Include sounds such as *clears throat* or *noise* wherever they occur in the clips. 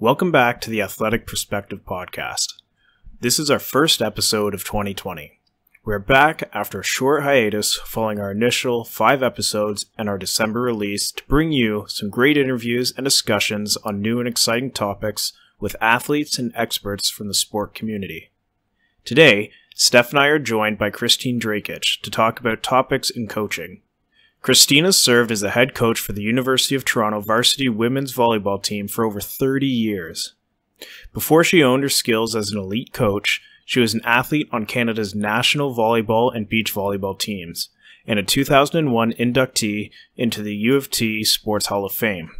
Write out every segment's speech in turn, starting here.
Welcome back to the Athletic Perspective Podcast. This is our first episode of 2020. We're back after a short hiatus following our initial five episodes and our December release to bring you some great interviews and discussions on new and exciting topics with athletes and experts from the sport community. Today, Steph and I are joined by Kristine Drakich to talk about topics in coaching. Christina served as the head coach for the University of Toronto varsity women's volleyball team for over 30 years. Before she owned her skills as an elite coach, she was an athlete on Canada's national volleyball and beach volleyball teams, and a 2001 inductee into the U of T Sports Hall of Fame.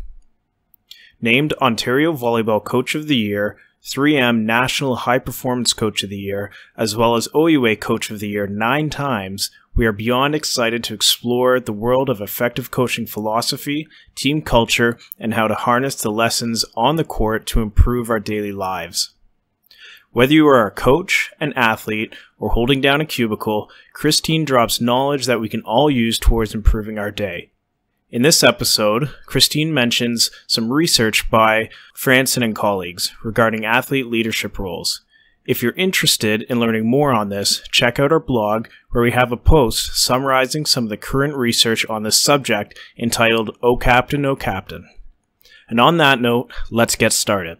Named Ontario Volleyball Coach of the Year, 3M National High Performance Coach of the Year, as well as OUA Coach of the Year nine times, we are beyond excited to explore the world of effective coaching philosophy, team culture, and how to harness the lessons on the court to improve our daily lives. Whether you are a coach, an athlete, or holding down a cubicle, Kristine drops knowledge that we can all use towards improving our day. In this episode, Kristine mentions some research by Fransen and colleagues regarding athlete leadership roles. If you're interested in learning more on this, check out our blog where we have a post summarizing some of the current research on this subject entitled Oh Captain, Oh Captain. And on that note, let's get started.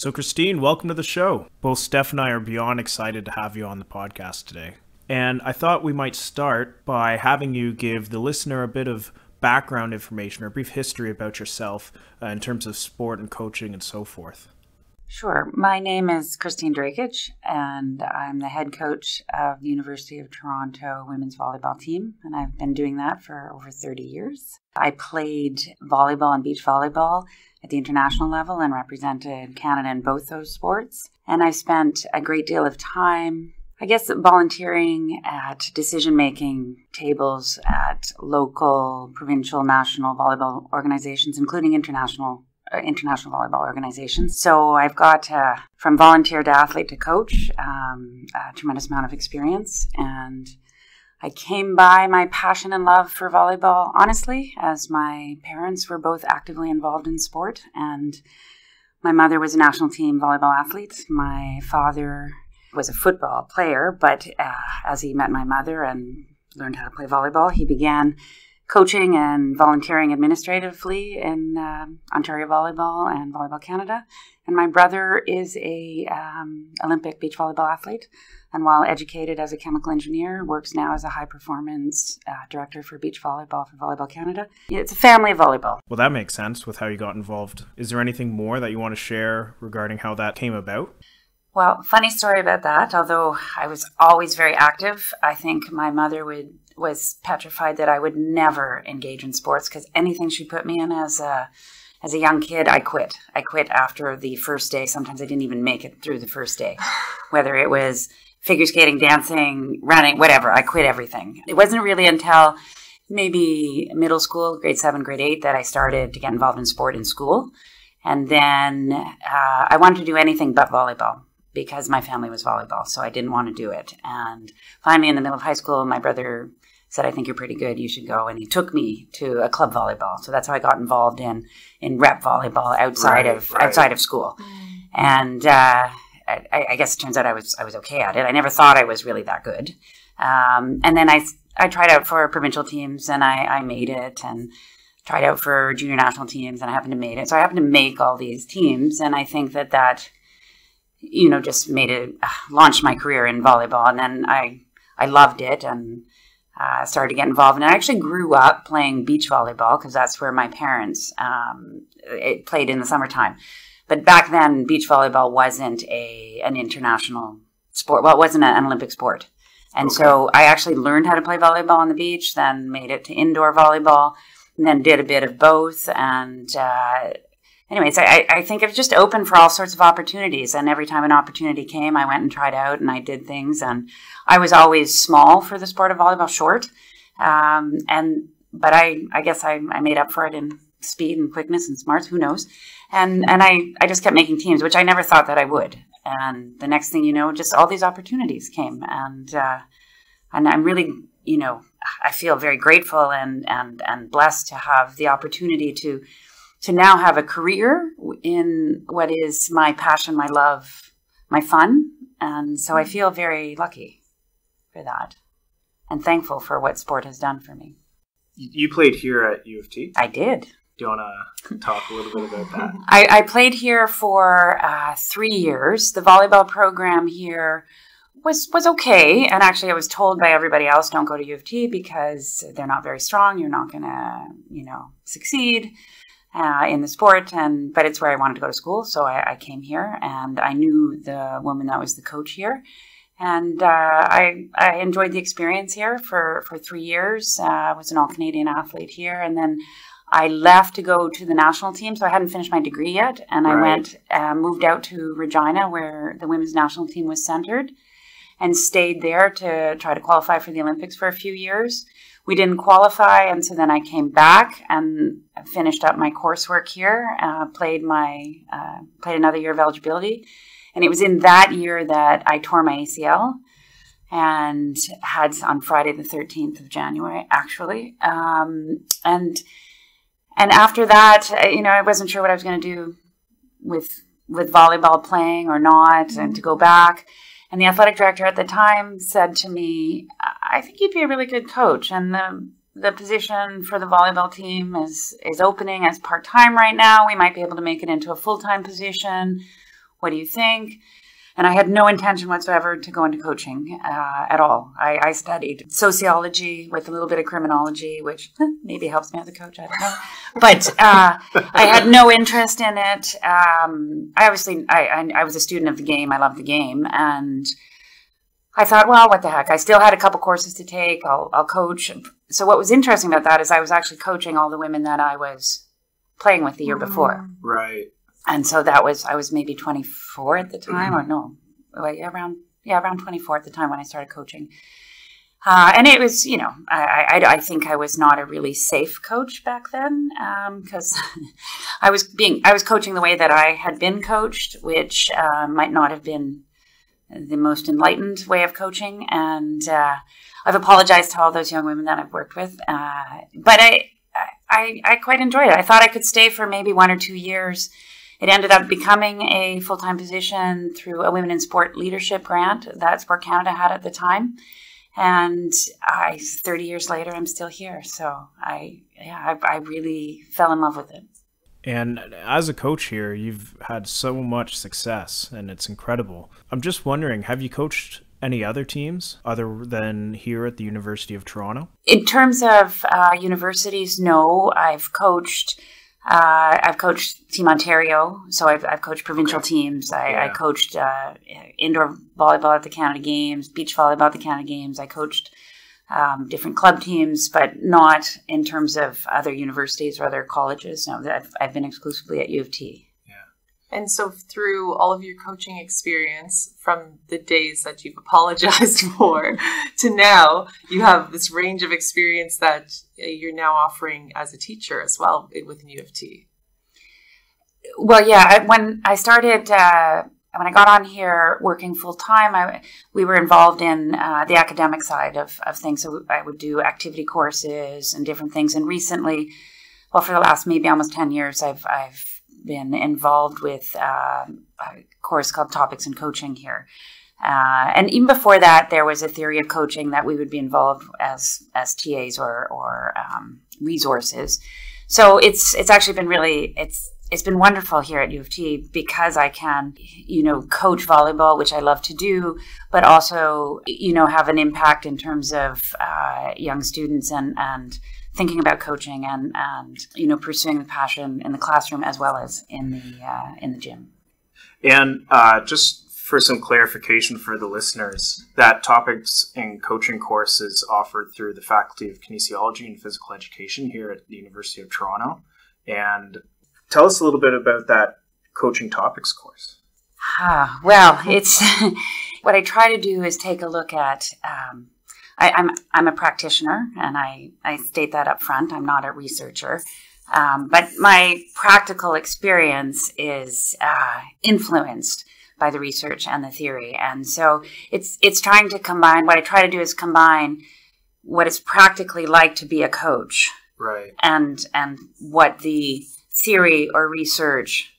So, Kristine, welcome to the show. Both Steph and I are beyond excited to have you on the podcast today. And I thought we might start by having you give the listener a bit of background information or brief history about yourself uh, in terms of sport and coaching and so forth. Sure. My name is Kristine Drakich, and I'm the head coach of the University of Toronto women's volleyball team, and I've been doing that for over 30 years. I played volleyball and beach volleyball at the international level and represented Canada in both those sports. And I spent a great deal of time, I guess, volunteering at decision making tables at local, provincial, national volleyball organizations, including international. Uh, international volleyball organizations. So I've got uh, from volunteer to athlete to coach um, a tremendous amount of experience, and I came by my passion and love for volleyball, honestly, as my parents were both actively involved in sport. And my mother was a national team volleyball athlete. My father was a football player, but uh, as he met my mother and learned how to play volleyball, he began coaching and volunteering administratively in uh, Ontario Volleyball and Volleyball Canada. And my brother is a um, Olympic beach volleyball athlete and while educated as a chemical engineer, works now as a high performance uh, director for beach volleyball for Volleyball Canada. It's a family of volleyball. Well, that makes sense with how you got involved. Is there anything more that you want to share regarding how that came about? Well, funny story about that. Although I was always very active, I think my mother would was petrified that I would never engage in sports because anything she put me in as a as a young kid, I quit. I quit after the first day. Sometimes I didn't even make it through the first day. *sighs* Whether it was figure skating, dancing, running, whatever. I quit everything. It wasn't really until maybe middle school, grade seven, grade eight, that I started to get involved in sport in school. And then uh, I wanted to do anything but volleyball because my family was volleyball, so I didn't want to do it. And finally, in the middle of high school, my brother said, "I think you're pretty good. You should go." And he took me to a club volleyball. So that's how I got involved in in rep volleyball outside right, of right. outside of school. And uh, I, I, guess it turns out I was I was okay at it. I never thought I was really that good. Um, and then I I tried out for provincial teams and I, I made it and tried out for junior national teams and I happened to make it. So I happened to make all these teams and I think that that you know just made it uh, launched my career in volleyball and then I I loved it and uh, started to get involved and I actually grew up playing beach volleyball because that's where my parents um, it played in the summertime. But back then, beach volleyball wasn't a an international sport. Well, it wasn't an Olympic sport. And okay. so I actually learned how to play volleyball on the beach, then made it to indoor volleyball, and then did a bit of both. And uh, anyways, I, I think it's just open for all sorts of opportunities. And every time an opportunity came, I went and tried out and I did things. And I was always small for the sport of volleyball, short. Um, and but I, I guess I, I made up for it in speed and quickness and smarts. Who knows? And and I, I just kept making teams, which I never thought that I would. And the next thing you know, just all these opportunities came, and uh, and I'm really, you know, I feel very grateful and and and blessed to have the opportunity to to now have a career in what is my passion, my love, my fun, and so I feel very lucky for that, and thankful for what sport has done for me. You played here at U of T. I did. Do you want to talk a little bit about that? *laughs* I, I played here for uh, three years. The volleyball program here was was okay, and actually, I was told by everybody else, "Don't go to U of T because they're not very strong. You're not going to, you know, succeed." Uh, in the sport, and but it's where I wanted to go to school, so I, I, came here, and I knew the woman that was the coach here, and uh, I I enjoyed the experience here for for three years. Uh, I was an all Canadian athlete here, and then I left to go to the national team, so I hadn't finished my degree yet, and right. I went uh, moved out to Regina, where the women's national team was centered, and stayed there to try to qualify for the Olympics for a few years. We didn't qualify, and so then I came back and finished up my coursework here. Uh, played my uh, played another year of eligibility, and it was in that year that I tore my ACL and had on Friday the 13th of January, actually. Um, and and after that, uh, you know, I wasn't sure what I was going to do with with volleyball playing or not, and to go back. And the athletic director at the time said to me, "I think you'd be a really good coach, and the the position for the volleyball team is is opening as part time right now. We might be able to make it into a full time position. What do you think?" And I had no intention whatsoever to go into coaching uh, at all. I, I, studied sociology with a little bit of criminology, which maybe helps me as a coach. I don't know. But uh, I had no interest in it. Um, I obviously, I, I, I was a student of the game. I love the game. And I thought, well, what the heck? I still had a couple courses to take. I'll, I'll coach. So what was interesting about that is I was actually coaching all the women that I was playing with the year before. Right and so that was I was maybe 24 at the time, or no, like around yeah around 24 at the time when I started coaching. Uh, and it was, you know, I, I, I, think I was not a really safe coach back then because um, *laughs* I was being, I was coaching the way that I had been coached, which uh, might not have been the most enlightened way of coaching. And uh, I've apologized to all those young women that I've worked with, uh, but I, I, I quite enjoyed it. I thought I could stay for maybe one or two years it ended up becoming a full time position through a Women in Sport Leadership grant that Sport Canada had at the time. And I, 30 years later, I'm still here. So I, yeah, I, I really fell in love with it. And as a coach here, you've had so much success and it's incredible. I'm just wondering, have you coached any other teams other than here at the University of Toronto? In terms of uh, universities, no. I've coached uh, I've coached Team Ontario, so I've, I've coached provincial okay. teams. I, yeah. I coached uh, indoor volleyball at the Canada Games, beach volleyball at the Canada Games. I coached um, different club teams, but not in terms of other universities or other colleges. No, I've, I've been exclusively at U of T. And so, through all of your coaching experience from the days that you've *laughs* apologized for to now, you have this range of experience that uh, you're now offering as a teacher as well within U of T. Well, yeah, when I started, uh, when I got on here working full time, we were involved in uh, the academic side of, of things. So I would do activity courses and different things. And recently, well, for the last maybe almost ten years, I've I've been involved with uh, a course called Topics in Coaching here. Uh, and even before that, there was a theory of coaching that we would be involved as as TAs or or um, resources. So it's it's actually been really it's it's been wonderful here at U of T because I can you know coach volleyball, which I love to do, but also you know have an impact in terms of uh, young students and and thinking about coaching and and you know pursuing the passion in the classroom as well as in the uh, in the gym. And uh, just for some clarification for the listeners, that topics in coaching course is offered through the Faculty of Kinesiology and Physical Education here at the University of Toronto, and Tell us a little bit about that coaching topics course. Ah, well, it's *laughs* what I try to do is take a look at. Um, I, am I'm, I'm a practitioner, and I I state that up front. I'm not a researcher, um, but my practical experience is uh, influenced by the research and the theory, and so it's it's trying to combine. What I try to do is combine what it's practically like to be a coach, right, and and what the theory or research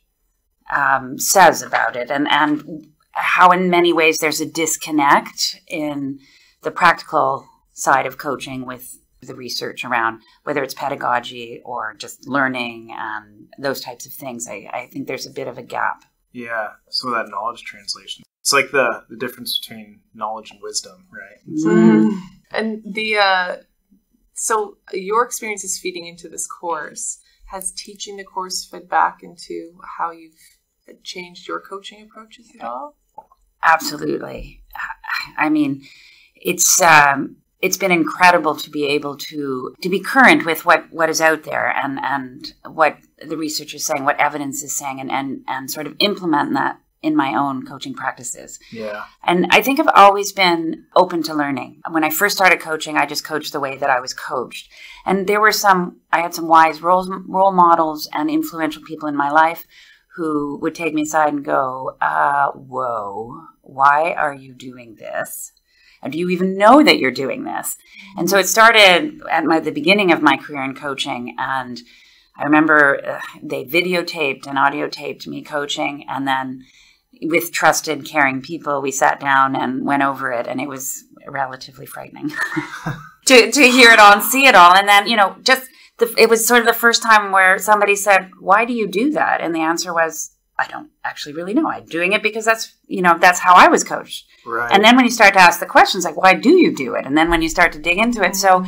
um, says about it, and and how in many ways there's a disconnect in the practical side of coaching with the research around whether it's pedagogy or just learning and those types of things. I, I think there's a bit of a gap. Yeah, some of that knowledge translation. It's like the the difference between knowledge and wisdom, right? Mm. And the uh, so your experience is feeding into this course. Has teaching the course fed back into how you've changed your coaching approaches at all? Absolutely. I mean, it's um, it's been incredible to be able to to be current with what what is out there and and what the research is saying, what evidence is saying, and and and sort of implement that in my own coaching practices. Yeah. And I think I've always been open to learning. When I first started coaching, I just coached the way that I was coached. And there were some I had some wise role role models and influential people in my life who would take me aside and go, uh, whoa, why are you doing this? And do you even know that you're doing this? And so it started at my, the beginning of my career in coaching. And I remember uh, they videotaped and audio taped me coaching. And then with trusted, caring people, we sat down and went over it. And it was relatively frightening *laughs* to, to hear it all and see it all. And then, you know, just the, it was sort of the first time where somebody said, "Why do you do that?" And the answer was, "I don't actually really know. I'm doing it because that's you know that's how I was coached." Right. And then when you start to ask the questions like, "Why do you do it?" and then when you start to dig into it, so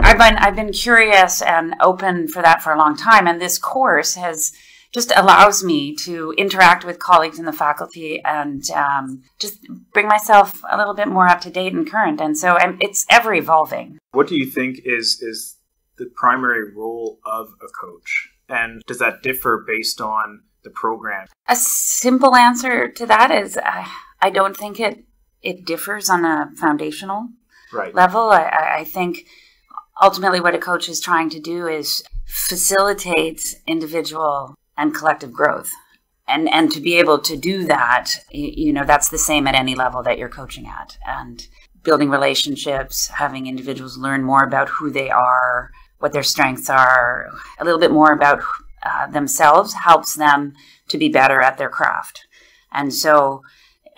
I've been I've been curious and open for that for a long time, and this course has just allows me to interact with colleagues in the faculty and um, just bring myself a little bit more up to date and current. And so um, it's ever evolving. What do you think is is the primary role of a coach? And does that differ based on the program? A simple answer to that is I, I don't think it it differs on a foundational right. level. I, I think ultimately what a coach is trying to do is facilitate individual and collective growth. And, and to be able to do that, you know, that's the same at any level that you're coaching at. And building relationships, having individuals learn more about who they are, what their strengths are, a little bit more about uh, themselves helps them to be better at their craft. And so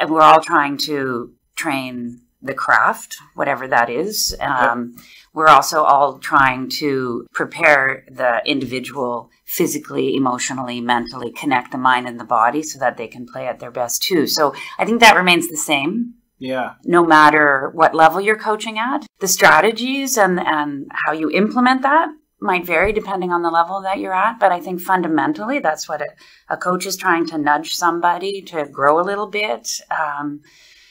we're all trying to train the craft, whatever that is. Um, yep. We're also all trying to prepare the individual physically, emotionally, mentally, connect the mind and the body so that they can play at their best too. So I think that remains the same. Yeah. No matter what level you're coaching at, the strategies and, and how you implement that might vary depending on the level that you're at. But I think fundamentally, that's what a, coach is trying to nudge somebody to grow a little bit, um,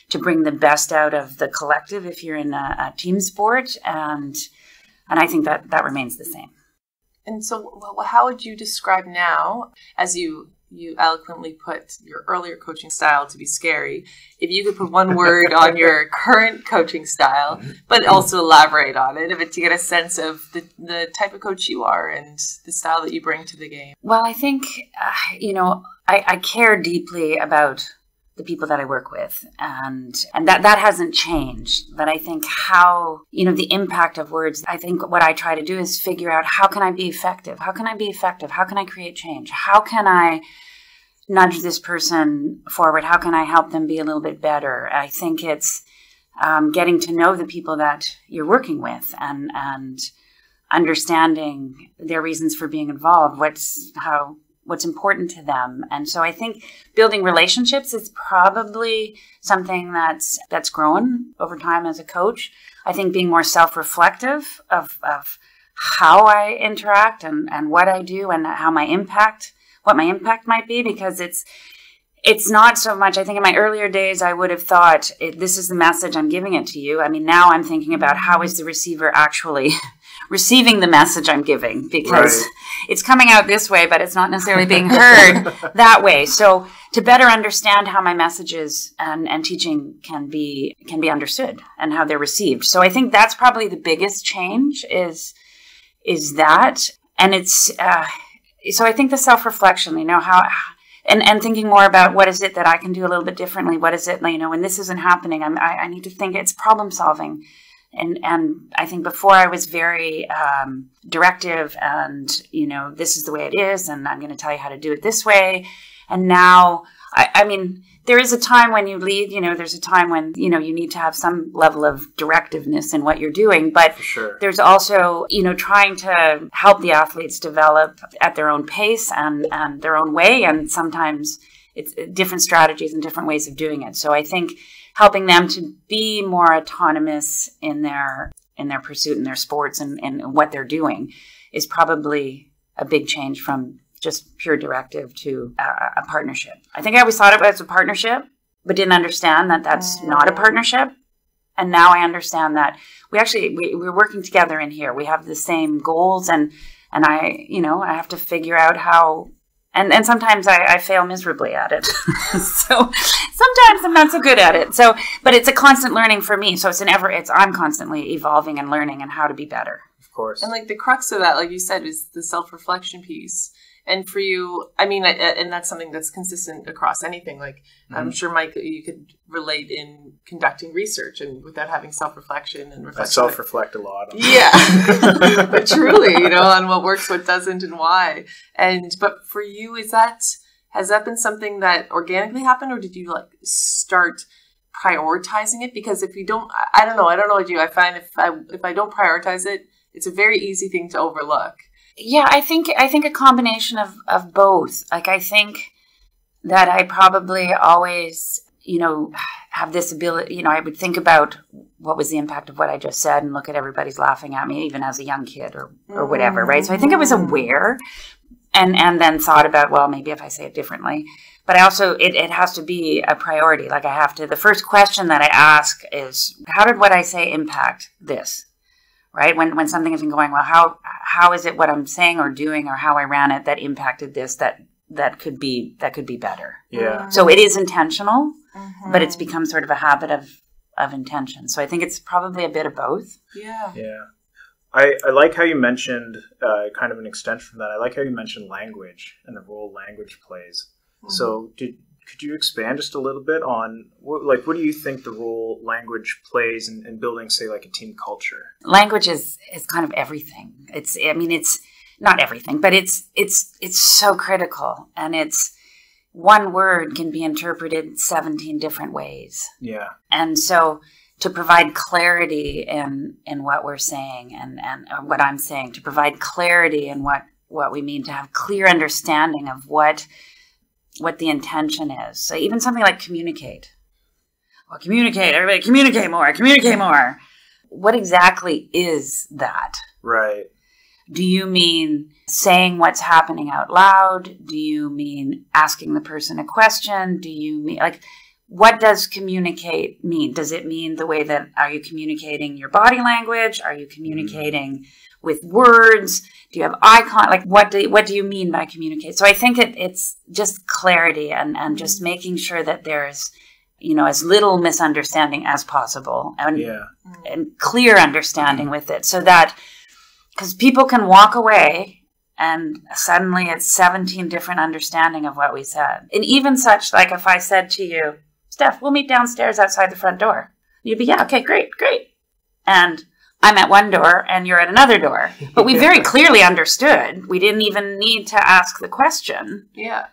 to bring the best out of the collective if you're in a, a team sport. And, and I think that that remains the same. And so, how would you describe now, as you you eloquently put your earlier coaching style to be scary. If you could put one word on your *laughs* current coaching style, but also elaborate on it, but to get a sense of the, the type of coach you are and the style that you bring to the game. Well, I think, uh, you know, I, I care deeply about the people that I work with. And and that that hasn't changed. But I think how, you know, the impact of words, I think what I try to do is figure out how can I be effective? How can I be effective? How can I create change? How can I nudge this person forward? How can I help them be a little bit better? I think it's um, getting to know the people that you're working with and and understanding their reasons for being involved. What's how what's important to them, and so I think building relationships is probably something that's that's grown over time as a coach. I think being more self-reflective of, of how I interact and, and what I do and how my impact what my impact might be because it's it's not so much i think in my earlier days i would have thought this is the message i'm giving it to you i mean now i'm thinking about how is the receiver actually *laughs* receiving the message I'm giving because Right. *laughs* it's coming out this way, but it's not necessarily being heard *laughs* that way. So to better understand how my messages and, and teaching can be can be understood and how they're received. So I think that's probably the biggest change is is that, and it's uh, so I think the self reflection, you know how. And, and thinking more about what is it that I can do a little bit differently? What is it, you know, when this isn't happening, I'm, I, I need to think it's problem solving and and I think before I was very um, directive and you know this is the way it is and I'm going to tell you how to do it this way and now I, I mean there is a time when you lead you know there's a time when you know you need to have some level of directiveness in what you're doing but sure. there's also you know trying to help the athletes develop at their own pace and and their own way and sometimes it's uh, different strategies and different ways of doing it so i think helping them to be more autonomous in their in their pursuit in their sports and, and what they're doing is probably a big change from just pure directive to a, a partnership i think i always thought of it as a partnership but didn't understand that that's not a partnership and now I understand that we actually we, we're working together in here. We have the same goals, and and I you know I have to figure out how. And, and sometimes I, I fail miserably at it. *laughs* so sometimes I'm not so good at it. So, but it's a constant learning for me. So it's an ever, it's, I'm constantly evolving and learning and how to be better. Of course. And like the crux of that, like you said, is the self reflection piece. And for you, I mean, and that's something that's consistent across anything. Like I'm mm-hmm. sure, Mike, you could relate in conducting research and without having self reflection and I self reflect a lot. Yeah, *laughs* but truly, you know, on what works, what doesn't, and why. And but for you, is that has that been something that organically happened, or did you like start prioritizing it? Because if you don't, I, I don't know, I don't know what you. I find if I if I don't prioritize it, it's a very easy thing to overlook. Yeah, I think I think a combination of of both. Like I think that I probably always, you know, have this ability, you know, I would think about what was the impact of what I just said and look at everybody's laughing at me even as a young kid or or whatever, right? So I think I was mm-hmm. aware and and then thought about, well, maybe if I say it differently. But I also it, it has to be a priority. Like I have to the first question that I ask is how did what I say impact this? right? When when something isn't going well, how how is it what I'm saying or doing or how I ran it that impacted this that that could be that could be better. yeah. So it is intentional, Mm-hmm. but it's become sort of a habit of of intention. So I think it's probably a bit of both. Yeah. Yeah. I, I like how you mentioned uh, kind of an extension from that. I like how you mentioned language and the role language plays. So, did could you expand just a little bit on what, like what do you think the role language plays in, in building, say, like a team culture? Language is is kind of everything. It's I mean it's not everything, but it's it's it's so critical and it's one word can be interpreted 17 different ways. Yeah. and so to provide clarity in in what we're saying and and uh, what I'm saying to provide clarity in what what we mean to have clear understanding of what what the intention is so even something like communicate well communicate everybody communicate more communicate more what exactly is that Right. do you mean saying what's happening out loud? Do you mean asking the person a question? Do you mean like what does communicate mean? Does it mean the way that are you communicating your body language? Are you mm-hmm. communicating with words? Do you have eye contact? Like what do what do you mean by communicate? So I think it, it's just clarity and and just mm-hmm. making sure that there's you know as little misunderstanding as possible and Yeah. Mm. and clear understanding mm-hmm. with it so that because people can walk away and suddenly it's 17 different understanding of what we said and even such like if i said to you steph we'll meet downstairs outside the front door you'd be yeah okay great great and i'm at one door and you're at another door. But we very *laughs* clearly understood. We didn't even need to ask the question. Yeah.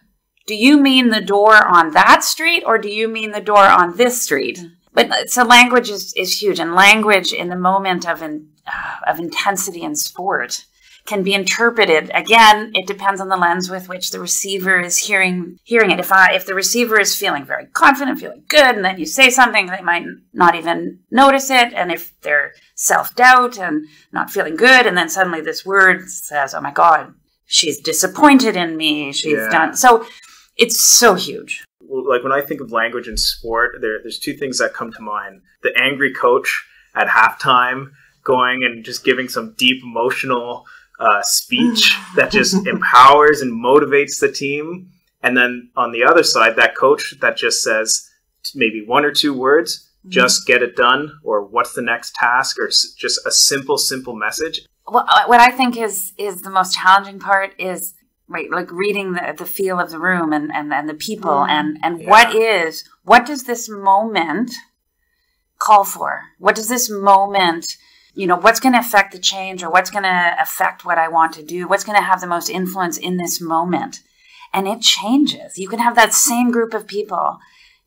do you mean the door on that street or do you mean the door on this street? But so language is, is huge and language in the moment of in, uh, of intensity in sport can be interpreted. Again it depends on the lens with which the receiver is hearing hearing it. If i if the receiver is feeling very confident feeling good and then you say something they might not even notice it. And if they're self-doubt and not feeling good and then suddenly this word says oh my god she's disappointed in me. She's Yeah. done. So it's so huge. Like when I think of language in sport, there, there's two things that come to mind: the angry coach at halftime going and just giving some deep emotional uh, speech *laughs* that just empowers and motivates the team. And then on the other side, that coach that just says maybe one or two words, mm-hmm. just get it done, or what's the next task, or just a simple, simple message. Well, uh, what I think is is the most challenging part is right, like reading the, the feel of the room and, and, and the people mm. and, and yeah. what is, what does this moment call for? What does this moment, you know, what's going to affect the change or what's going to affect what I want to do? What's going to have the most influence in this moment? And it changes. You can have that same group of people,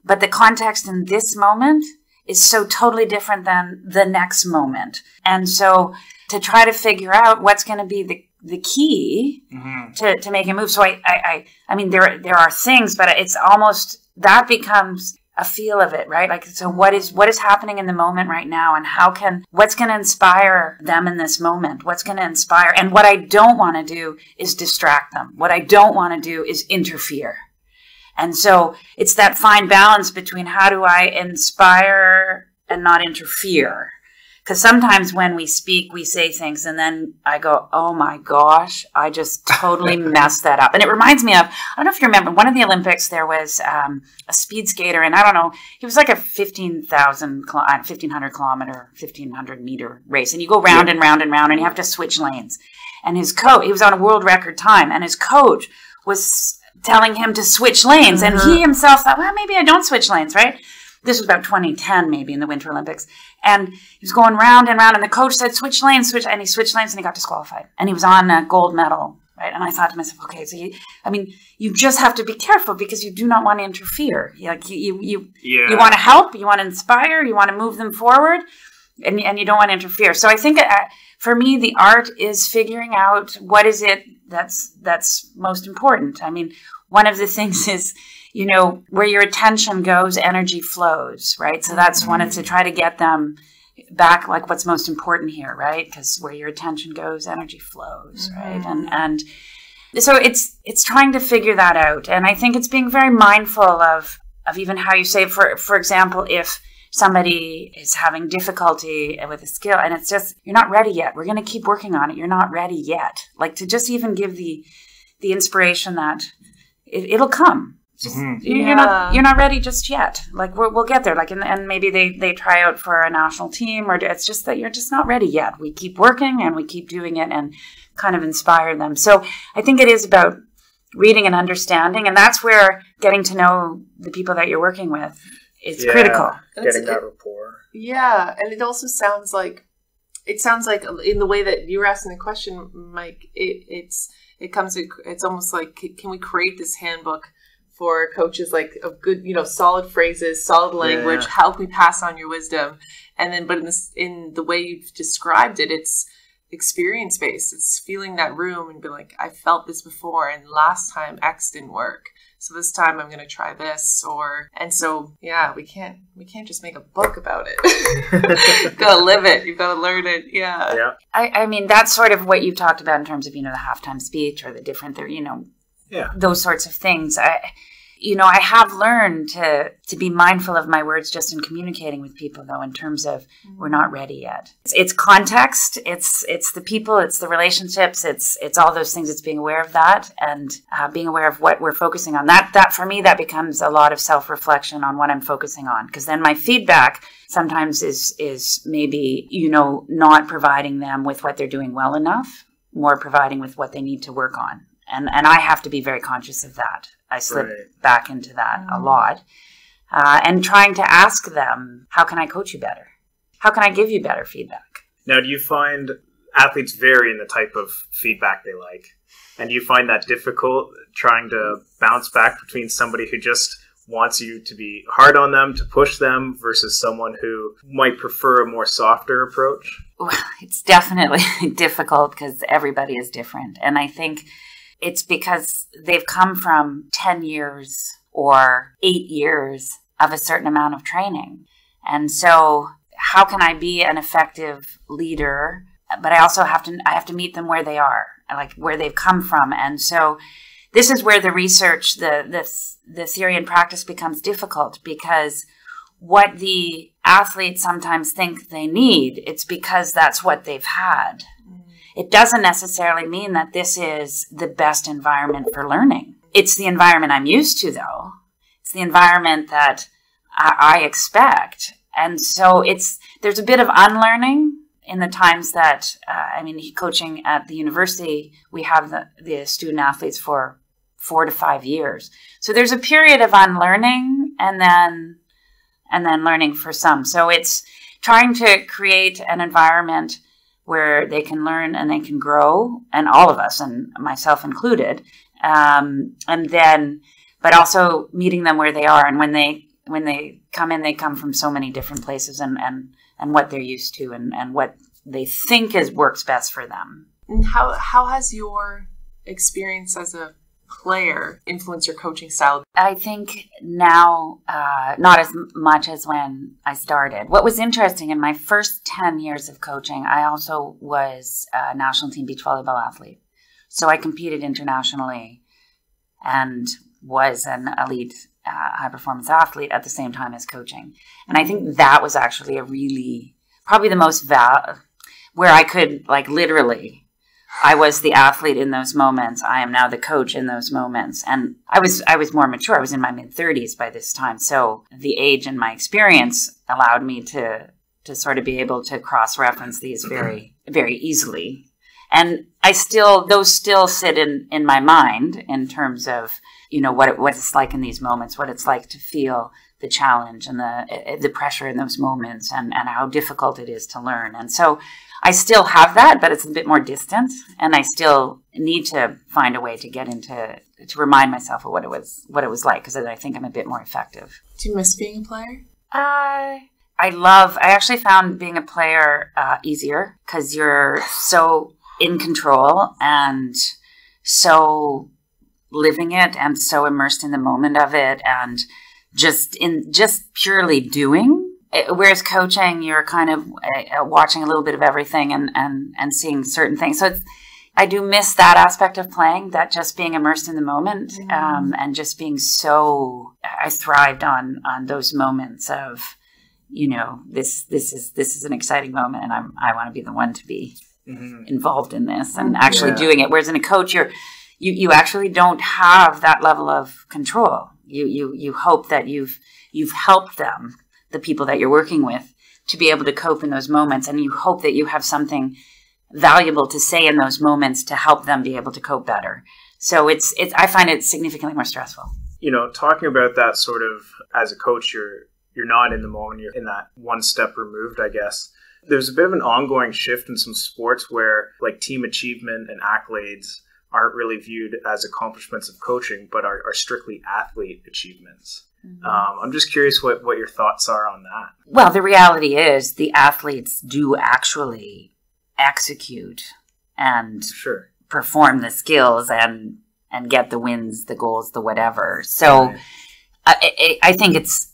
but the context in this moment is so totally different than the next moment. And so to try to figure out what's going to be the the key mm-hmm. to, to make a move. So I, I, I, I mean, there, there are things, but it's almost that becomes a feel of it, right? Like, so what is, what is happening in the moment right now? And how can, what's going to inspire them in this moment? What's going to inspire? And what I don't want to do is distract them. What I don't want to do is interfere. And so it's that fine balance between how do I inspire and not interfere? Because sometimes when we speak, we say things, and then I go, "Oh my gosh, I just *laughs* totally messed that up." And it reminds me of I don't know if you remember one of the Olympics. There was um, a speed skater, and I don't know, he was like a fifteen thousand, uh, fifteen hundred kilometer, fifteen hundred meter race, and you go round yeah. and round and round, and you have to switch lanes. And his coach, he was on a world record time, and his coach was telling him to switch lanes, and he mm-hmm. himself thought, "Well, maybe I don't switch lanes, right?" This was about 2010 maybe in the winter olympics. And he was going round and round and the coach said switch lanes switch and he switched lanes and he got disqualified. And he was on a gold medal right? And i thought to myself okay so you i mean you just have to be careful because you do not want to interfere. Like you you you, yeah. you want to help you want to inspire you want to move them forward and, and you don't want to interfere. So i think uh, for me the art is figuring out what is it that's that's most important. I mean one of the *laughs* things is you know, where your attention goes, energy flows, right? So that's mm-hmm. one to try to get them back like what's most important here, right? Because where your attention goes, energy flows, mm-hmm. right? And and so it's it's trying to figure that out. And I think it's being very mindful of of even how you say for for example, if somebody is having difficulty with a skill and it's just you're not ready yet. We're going to keep working on it. You're not ready yet. Like to just even give the the inspiration that it, it'll come just, mm-hmm. you're yeah. not you're not ready just yet. Like we will get there. Like and, and maybe they they try out for a national team, or it's just that you're just not ready yet. We keep working and we keep doing it and kind of inspire them. So I think it is about reading and understanding, and that's where getting to know the people that you're working with is yeah, critical. Getting that rapport. Yeah, and it also sounds like it sounds like in the way that you were asking the question, Mike. It, it's it comes. It's almost like can we create this handbook? For coaches like a good you know solid phrases solid language yeah. help me pass on your wisdom. And then but in this in the way you've described it it's experience based. It's feeling that room and be like i felt this before and last time x didn't work. So this time i'm going to try this or and so yeah we can't we can't just make a book about it. You've got to live it. You've got to learn it. Yeah. Yeah. I, I mean that's sort of what you've talked about in terms of you know the halftime speech or the different you know yeah. those sorts of things. I, you know, I have learned to to be mindful of my words just in communicating with people, though, in terms of mm-hmm. we're not ready yet. It's, it's, context, it's it's the people, it's the relationships, it's it's all those things. It's being aware of that and uh, being aware of what we're focusing on. That that for me, that becomes a lot of self reflection on what I'm focusing on, because then my feedback sometimes is is maybe you know not providing them with what they're doing well enough, more providing with what they need to work on and and I have to be very conscious of that. I slip right. back into that mm. a lot, uh, and trying to ask them, "How can I coach you better? How can I give you better feedback?" Now, do you find athletes vary in the type of feedback they like, and do you find that difficult trying to bounce back between somebody who just wants you to be hard on them to push them versus someone who might prefer a more softer approach? Well, it's definitely *laughs* difficult because everybody is different, and I think it's because they've come from 10 years or eight years of a certain amount of training. And so, how can I be an effective leader? But I also have to I have to meet them where they are, like where they've come from. And so, this is where the research, the the the theory and practice becomes difficult because what the athletes sometimes think they need. It's because that's what they've had. It doesn't necessarily mean that this is the best environment for learning. It's the environment I'm used to, though. It's the environment that I, I expect. And so it's, there's a bit of unlearning in the times that, uh, I mean, coaching at the university, we have the, the student athletes for four to five years. So there's a period of unlearning and then and then learning for some. So it's trying to create an environment where they can learn and they can grow, and all of us, and myself included. Um, and then, but also meeting them where they are, and when they when they come in, they come from so many different places, and and and what they're used to, and and what they think is works best for them. And how how has your experience as a player influence your coaching style? I think now, uh, not as much as when I started. What was interesting in my first 10 years of coaching, I also was a national team beach volleyball athlete. So I competed internationally and was an elite uh, high performance athlete at the same time as coaching. And I think that was actually a really, probably the most val, where I could like literally I was the athlete in those moments. I am now the coach in those moments. And I was I was more mature. I was in my mid 30s by this time. So the age and my experience allowed me to to sort of be able to cross reference these very very easily. And I still those still sit in in my mind in terms of, you know, what it, what it's like in these moments, what it's like to feel the challenge and the the pressure in those moments and and how difficult it is to learn. And so I still have that, but it's a bit more distant, and I still need to find a way to get into to remind myself of what it was what it was like because I think I'm a bit more effective. Do you miss being a player? I I love. I actually found being a player uh, easier because you're so in control and so living it and so immersed in the moment of it and just in just purely doing whereas coaching you're kind of uh, watching a little bit of everything and and and seeing certain things so i do miss that aspect of playing that just being immersed in the moment mm. um, and just being so i thrived on on those moments of you know this this is this is an exciting moment and i'm i want to be the one to be mm-hmm. involved in this and actually yeah. doing it whereas in a coach you're you you actually don't have that level of control you you you hope that you've you've helped them the people that you're working with to be able to cope in those moments. And you hope that you have something valuable to say in those moments to help them be able to cope better. So it's, it's, I find it significantly more stressful. You know, talking about that sort of as a coach, you're, you're not in the moment, you're in that one step removed, I guess. There's a bit of an ongoing shift in some sports where like team achievement and accolades aren't really viewed as accomplishments of coaching, but are, are strictly athlete achievements. Mm-hmm. Um, I'm just curious what, what your thoughts are on that. Well, the reality is the athletes do actually execute and sure. perform the skills and and get the wins, the goals, the whatever. So right. I, I, think it's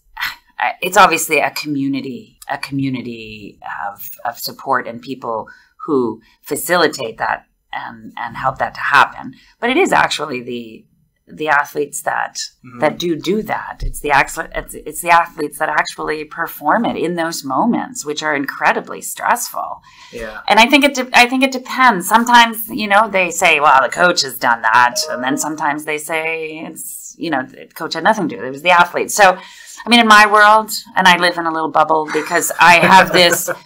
it's obviously a community a community of, of support and people who facilitate that and and help that to happen. But it is actually the the athletes that mm-hmm. that do do that. It's the it's, it's the athletes that actually perform it in those moments, which are incredibly stressful. Yeah. And I think it de- I think it depends. Sometimes you know they say, "Well, the coach has done that," and then sometimes they say, "It's you know, the coach had nothing to do. It was the athlete." So, I mean, in my world, and I live in a little bubble because I have this. *laughs*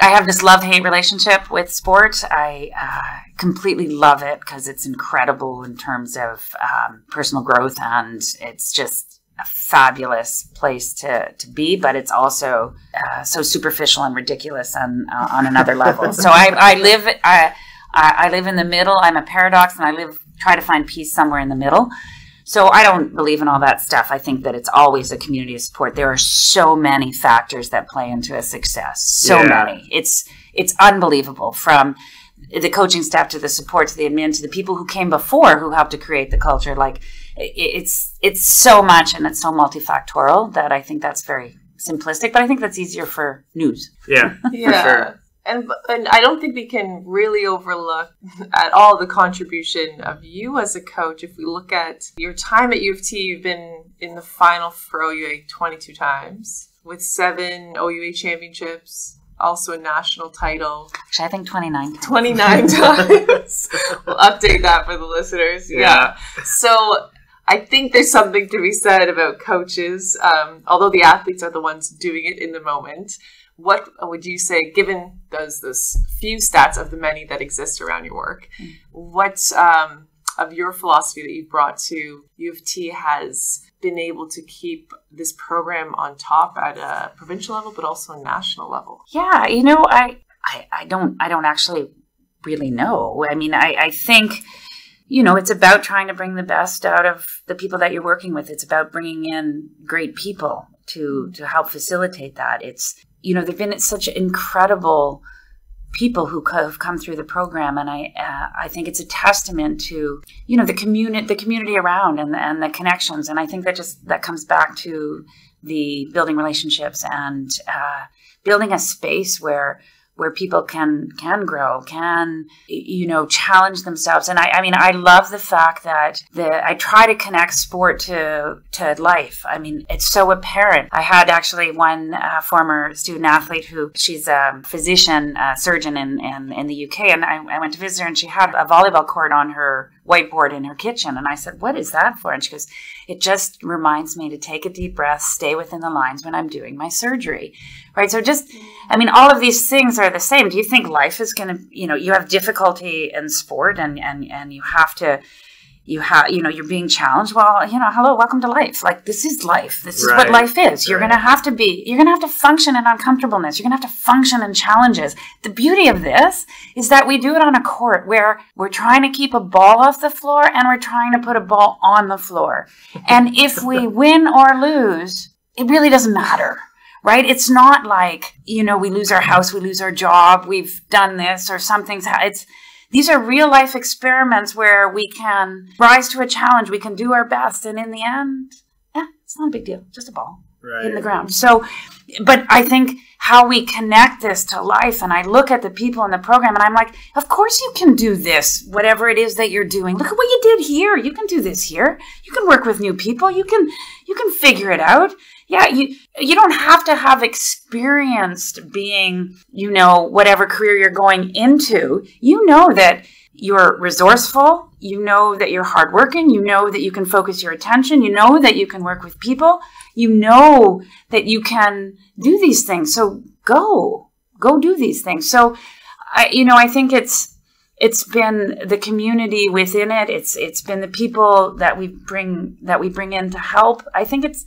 I have this love hate relationship with sport. I uh, completely love it because it's incredible in terms of um, personal growth and it's just a fabulous place to, to be, but it's also uh, so superficial and ridiculous on, uh, on another level. *laughs* So I, I live I, I live in the middle. I'm a paradox and I live try to find peace somewhere in the middle. So I don't believe in all that stuff. I think that it's always a community of support. There are so many factors that play into a success. So yeah. many. It's it's unbelievable from the coaching staff to the support to the admin to the people who came before who helped to create the culture. Like it's it's so much and it's so multifactorial that I think that's very simplistic, but I think that's easier for news. Yeah, yeah. Sure and and I don't think we can really overlook at all the contribution of you as a coach. If we look at your time at U of T, you've been in the final for OUA 22 times, with seven OUA championships, also a national title. Actually, I think 29 times. 29 *laughs* times. we'll update that for the listeners. Yeah. yeah. So I think there's something to be said about coaches, um, although the athletes are the ones doing it in the moment. What would you say, given those those few stats of the many that exist around your work, mm. what um, of your philosophy that you've brought to U of T has been able to keep this program on top at a provincial level, but also a national level? Yeah, you know, I, I, I don't, I don't actually really know. I mean, I, I think, you know, it's about trying to bring the best out of the people that you're working with. It's about bringing in great people to to help facilitate that. It's, you know, they've been such incredible people who have come through the program, and I uh, I think it's a testament to you know the community the community around and the, and the connections, and I think that just that comes back to the building relationships and uh, building a space where where people can can grow, can you know challenge themselves. And I, I mean, I love the fact that the I try to connect sport to to life. I mean, it's so apparent. I had actually one uh, former student athlete who she's a physician, a surgeon in in, in the UK, and I, I went to visit her, and she had a volleyball court on her whiteboard in her kitchen. And I said, What is that for? And she goes, It just reminds me to take a deep breath, stay within the lines when I'm doing my surgery. Right. So just, I mean, all of these things are the same. Do you think life is going to, you know, you have difficulty in sport and, and, and you have to, you have you know you're being challenged well you know hello welcome to life. Like this is life. This is right. what life is. You're going to have to be you're going to have to function in uncomfortableness. You're going to have to function in challenges. The beauty of this is that we do it on a court where we're trying to keep a ball off the floor and we're trying to put a ball on the floor. And if we *laughs* win or lose it really doesn't matter right? It's not like, you know, we lose our house, we lose our job, we've done this or something's, it's, these are real life experiments where we can rise to a challenge, we can do our best, and in the end, yeah, it's not a big deal, just a ball right. in the ground. So, but I think how we connect this to life, and I look at the people in the program, and I'm like, of course you can do this, whatever it is that you're doing. Look at what you did here. You can do this here. You can work with new people. You can you can figure it out yeah, you you don't have to have experienced being, you know, whatever career you're going into. You know that you're resourceful, you know that you're hardworking, you know that you can focus your attention, you know that you can work with people, you know that you can do these things. So go, go do these things. So I you know, I think it's it's been the community within it. It's it's been the people that we bring that we bring in to help. I think it's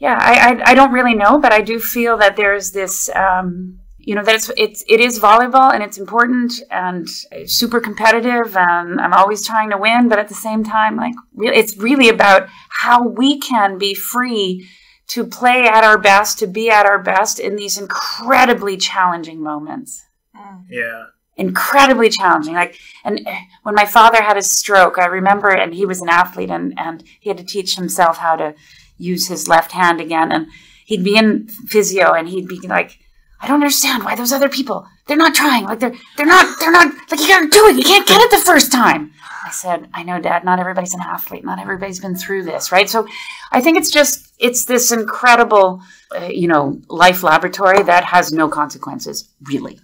yeah, I, I, I don't really know, but I do feel that there's this, um, you know, that it's it's it is volleyball and it's important and super competitive, and I'm always trying to win, but at the same time, like, it's really about how we can be free to play at our best, to be at our best in these incredibly challenging moments. Mm. Yeah incredibly challenging. Like, and when my father had a stroke, I remember, and he was an athlete, and and he had to teach himself how to use his left hand again. And he'd be in physio and he'd be like, I don't understand why those other people, they're not trying. Like they're, they're not, they're not, like you gotta do it. You can't get it the first time. I said, I know, Dad, not everybody's an athlete. Not everybody's been through this, right? So I think it's just, it's this incredible, uh, you know, life laboratory that has no consequences, really.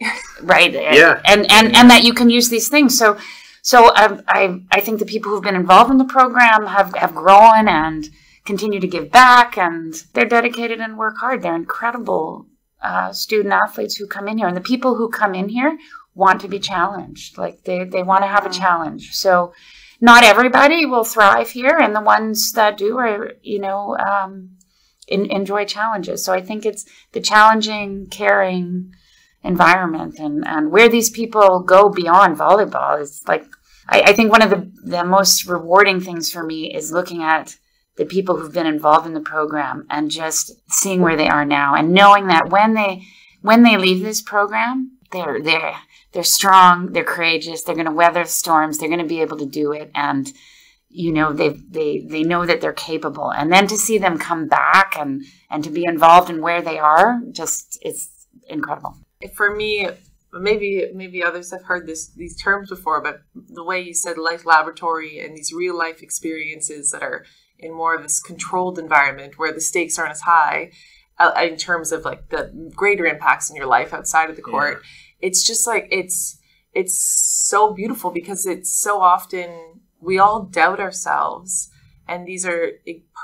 *laughs* right? Yeah. And, and, and that you can use these things. So, so I, I, I think the people who've been involved in the program have, have grown and continue to give back, and they're dedicated and work hard. They're incredible uh, student athletes who come in here, and the people who come in here want to be challenged. Like they, they want to have a challenge. So not everybody will thrive here, and the ones that do are, you know, um, in, enjoy challenges. So I think it's the challenging, caring environment and, and where these people go beyond volleyball is like I, I think one of the, the most rewarding things for me is looking at the people who've been involved in the program and just seeing where they are now and knowing that when they when they leave this program they're they're they're strong they're courageous they're going to weather storms they're going to be able to do it and you know they they they know that they're capable. And then to see them come back and and to be involved in where they are just it's incredible. For me maybe maybe others have heard this these terms before but the way you said life laboratory and these real life experiences that are in more of this controlled environment where the stakes aren't as high uh, in terms of like the greater impacts in your life outside of the court. Yeah. It's just like it's it's so beautiful because it's so often we all doubt ourselves and these are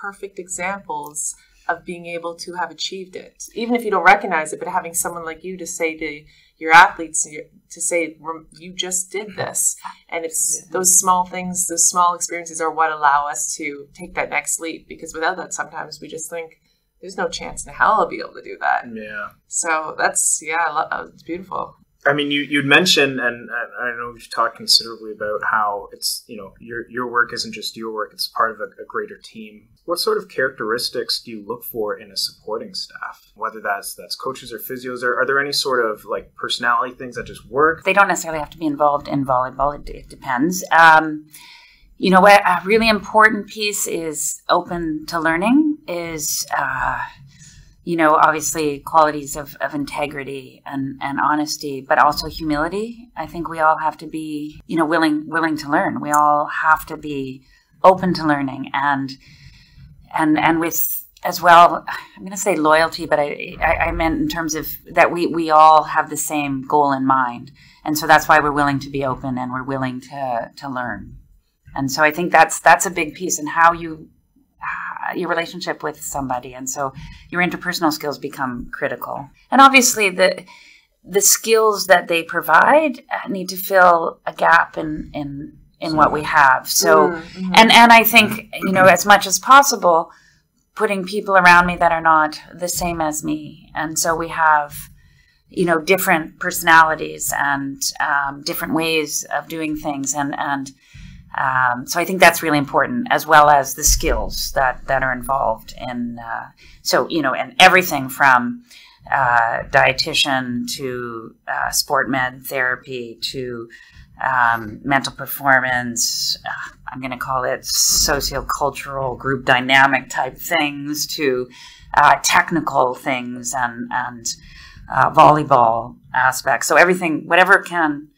perfect examples of being able to have achieved it even if you don't recognize it but having someone like you to say to your athletes to say you just did this and it's those small things those small experiences are what allow us to take that next leap because without that sometimes we just think there's no chance in hell I'll be able to do that. Yeah. So that's yeah, uh, it's beautiful. I mean, you you'd mentioned, and, I know we've talked considerably about how it's you know your your work isn't just your work; it's part of a, a, greater team. What sort of characteristics do you look for in a supporting staff? Whether that's that's coaches or physios, or are there any sort of like personality things that just work? They don't necessarily have to be involved in volleyball. It, it depends. Um, you know what? A really important piece is open to learning. Is uh, you know, obviously qualities of, of integrity and, and honesty, but also humility. I think we all have to be, you know, willing willing to learn. We all have to be open to learning and and and with as well, I'm going to say loyalty, but I, I, I meant in terms of that we, we all have the same goal in mind. And so that's why we're willing to be open and we're willing to, to learn. And so I think that's, that's a big piece in how you your relationship with somebody, and so your interpersonal skills become critical. And obviously, the the skills that they provide need to fill a gap in in in what we have. So, mm-hmm. and and I think you know as much as possible, putting people around me that are not the same as me, and so we have you know different personalities and um, different ways of doing things, and and um, so I think that's really important, as well as the skills that that are involved in. Uh, so you know, and everything from uh, dietitian to uh, sport med therapy to um, mental performance. Uh, I'm going to call it sociocultural group dynamic type things to uh, technical things and and uh, volleyball aspects. So everything, whatever can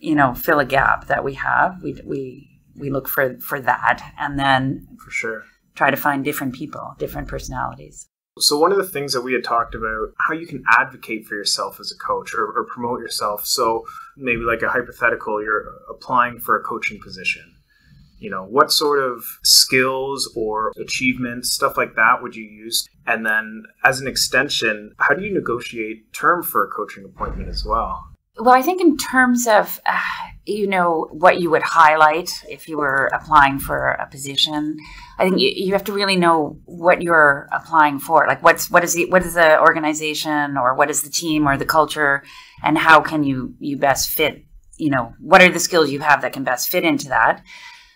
you know fill a gap that we have, we we we look for for that, and then for sure try to find different people, different personalities. So one of the things that we had talked about how you can advocate for yourself as a coach or, or promote yourself. So maybe like a hypothetical, you're applying for a coaching position you know what sort of skills or achievements stuff like that would you use and then as an extension how do you negotiate term for a coaching appointment as well well, I think in terms of, uh, you know, what you would highlight if you were applying for a position, I think you, you, have to really know what you're applying for. Like, what's what is the what is the organization or what is the team or the culture, and how can you you best fit? You know, what are the skills you have that can best fit into that,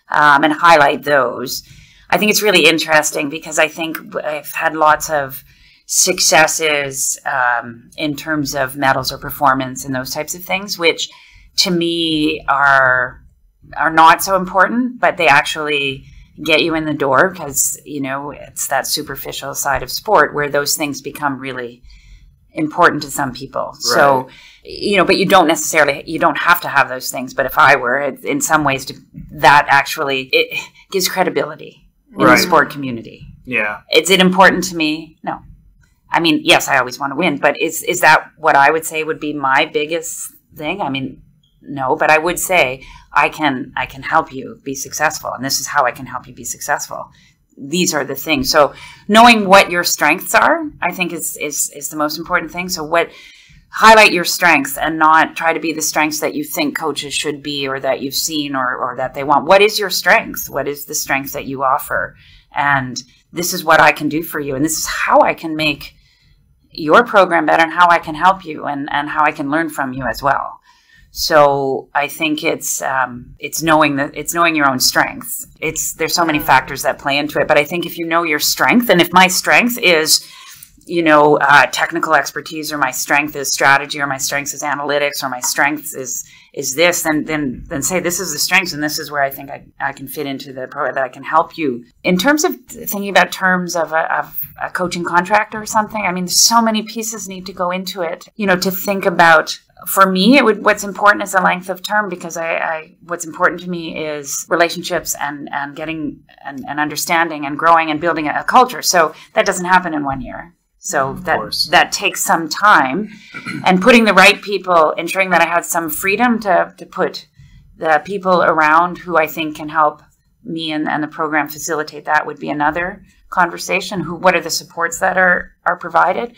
um, and highlight those. I think it's really interesting because I think I've had lots of successes um, in terms of medals or performance and those types of things, which to me are are not so important, but they actually get you in the door because you know it's that superficial side of sport where those things become really important to some people. Right. So you know, but you don't necessarily you don't have to have those things. But if I were, in some ways, to, that actually it gives credibility in right. the sport community. Yeah, is it important to me? No, I mean, yes, I always want to win, but is is that what I would say would be my biggest thing? I mean, no, but I would say I can I can help you be successful, and this is how I can help you be successful. These are the things. So knowing what your strengths are, I think is is is the most important thing. So what highlight your strengths and not try to be the strengths that you think coaches should be or that you've seen or, or that they want. What is your strength? What is the strength that you offer? And this is what I can do for you. And this is how I can make your program better and how I can help you and, and how I can learn from you as well. So I think it's um, it's knowing that it's knowing your own strengths. It's there's so many factors that play into it, but I think if you know your strength, and if my strength is you know uh, technical expertise, or my strength is strategy, or my strength is analytics, or my strength is is this, then then then say this is the strengths, and this is where I think I, I can fit into the program that I can help you in terms of thinking about terms of a, of a coaching contract or something. I mean, so many pieces need to go into it. You know, to think about for me, it would what's important is the length of term because I, I what's important to me is relationships and and getting and, and understanding and growing and building a, culture. So that doesn't happen in one year. So that that takes some time, *clears throat* and putting the right people, ensuring that I had some freedom to to put the people around who I think can help me and, and the program facilitate that would be another conversation. Who what are the supports that are are provided?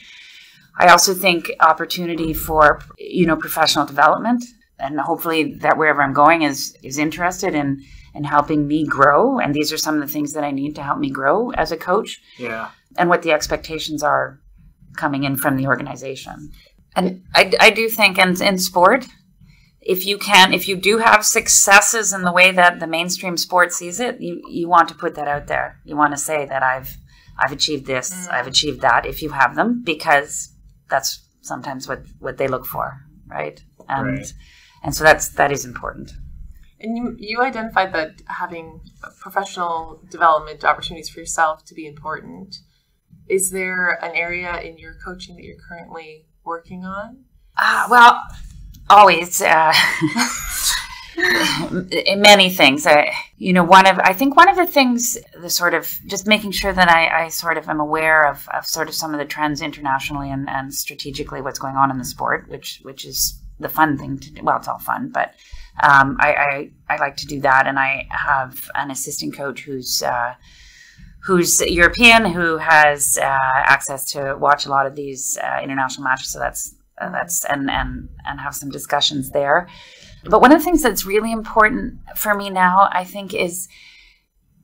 I also think opportunity for you know professional development, and hopefully that wherever I'm going is is interested in in helping me grow. And these are some of the things that I need to help me grow as a coach, Yeah. And what the expectations are coming in from the organization. And I, I do think, in, in sport, if you can, if you do have successes in the way that the mainstream sport sees it, you, you want to put that out there. You want to say that I've I've achieved this, mm. I've achieved that. If you have them, because that's sometimes what what they look for, right? And Right. and so that's that is important. And you, you identified that having professional development opportunities for yourself to be important. Is there an area in your coaching that you're currently working on? Uh, well, always. Uh, in *laughs* many things, I, you know, one of I think one of the things, the sort of just making sure that I, I sort of am aware of, of sort of some of the trends internationally and, and strategically what's going on in the sport, which which is the fun thing to do. Well, it's all fun, but um, I, I I like to do that, and I have an assistant coach who's. Uh, who's European, who has uh, access to watch a lot of these uh, international matches. So that's uh, that's and and and have some discussions there. But one of the things that's really important for me now, I think, is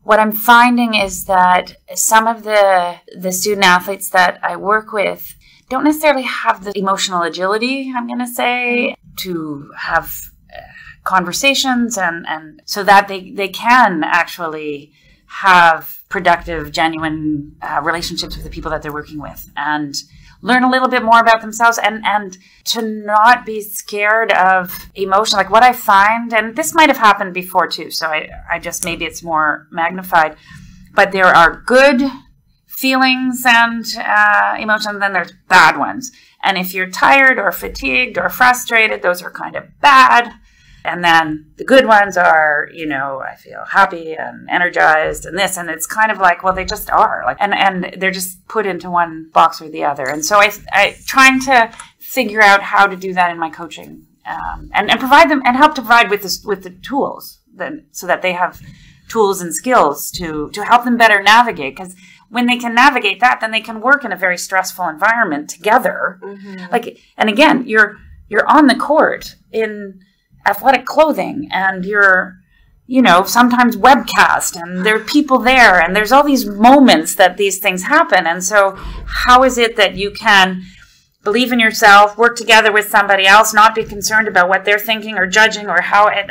what I'm finding is that some of the the student athletes that I work with don't necessarily have the emotional agility. I'm going to say to have uh, conversations and and so that they they can actually have productive, genuine uh, relationships with the people that they're working with and learn a little bit more about themselves and and to not be scared of emotion like what i find and this might have happened before too so i i just maybe it's more magnified but there are good feelings and uh, emotions then there's bad ones. And if you're tired or fatigued or frustrated those are kind of bad and then the good ones are, you know, I feel happy and energized and this, and it's kind of like, well, they just are like, and, and they're just put into one box or the other. And so I, I trying to figure out how to do that in my coaching, um, and, and provide them and help to provide with this, with the tools then so that they have tools and skills to, to help them better navigate. Cause when they can navigate that, then they can work in a very stressful environment together. Like, and again, you're, you're on the court in, athletic clothing and you're you know sometimes webcast and there are people there and there's all these moments that these things happen and so how is it that you can believe in yourself work together with somebody else not be concerned about what they're thinking or judging or how it,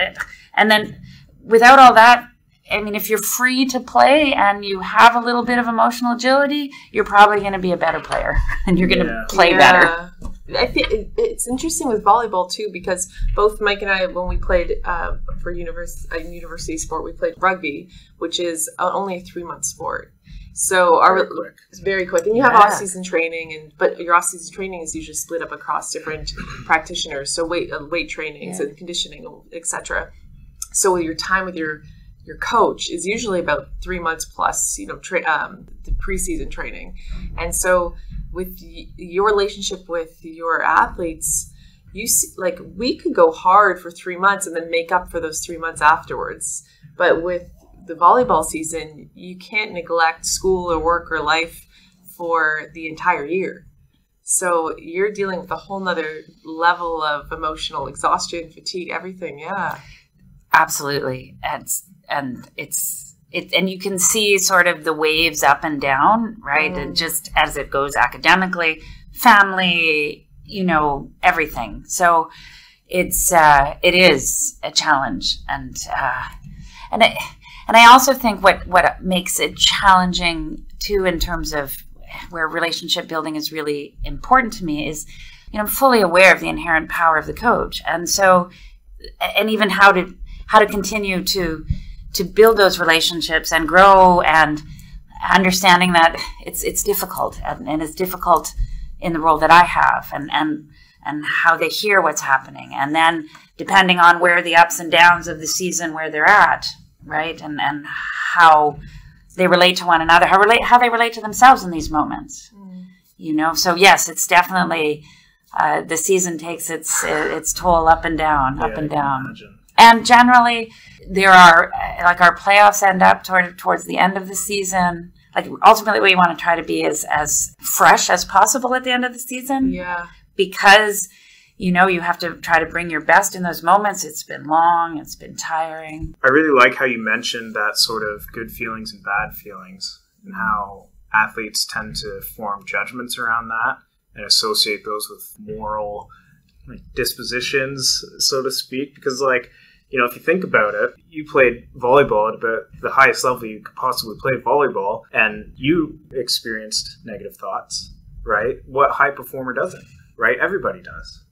and then without all that I mean, if you're free to play and you have a little bit of emotional agility, you're probably going to be a better player *laughs* and you're going to Yeah. play better. I think it's interesting with volleyball too because both Mike and I, when we played uh, for univers- uh, university sport, we played rugby, which is uh, only a three month sport. So our Very quick. it's very quick, and you have off season training, and but your off season training is usually split up across different practitioners. So weight uh, weight trainings Yeah. and conditioning, etc. So your time with your your coach is usually about three months plus, you know, tra- um, the preseason training, and so with your relationship with your athletes, you see, like we could go hard for three months and then make up for those three months afterwards. But with the volleyball season, you can't neglect school or work or life for the entire year. So you're dealing with a whole nother level of emotional exhaustion, fatigue, everything. Yeah. Absolutely. And and it's it and you can see sort of the waves up and down, right? And just as it goes academically, family, you know, everything. So it's uh it is a challenge and uh and and I also think what what makes it challenging too in terms of where relationship building is really important to me is you know I'm fully aware of the inherent power of the coach and so and even how to how to continue to to build those relationships and grow and understanding that it's it's difficult and, and it's difficult in the role that I have and and and how they hear what's happening. And then depending on where the ups and downs of the season where they're at, right? And and how they relate to one another, how relate how they relate to themselves in these moments. Mm. You know, so yes, it's definitely uh, the season takes its its toll up and down, yeah, up and down. And generally, there are like our playoffs end up toward towards the end of the season. Like ultimately, we want to try to be as as fresh as possible at the end of the season. Yeah, because you know you have to try to bring your best in those moments. It's been long. It's been tiring. I really like how you mentioned that sort of good feelings and bad feelings, and how athletes tend to form judgments around that and associate those with moral like dispositions, so to speak. Because like you know, if you think about it, you played volleyball at about the highest level you could possibly play volleyball, and you experienced negative thoughts, right? What high performer doesn't, right? Everybody does.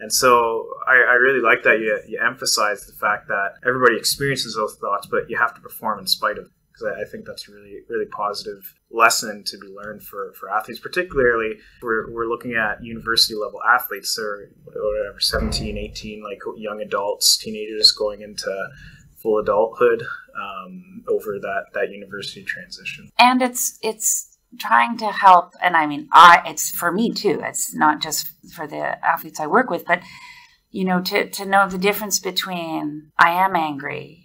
And so I, I really like that you, you emphasize the fact that everybody experiences those thoughts, but you have to perform in spite of because I, I, think that's really really positive lesson to be learned for, for athletes particularly we're, we're looking at university level athletes. Or whatever 17 18 like young adults teenagers going into full adulthood um, over that that university transition. And it's it's trying to help and i mean i it's for me too it's not just for the athletes i work with but you know to, to know the difference between i am angry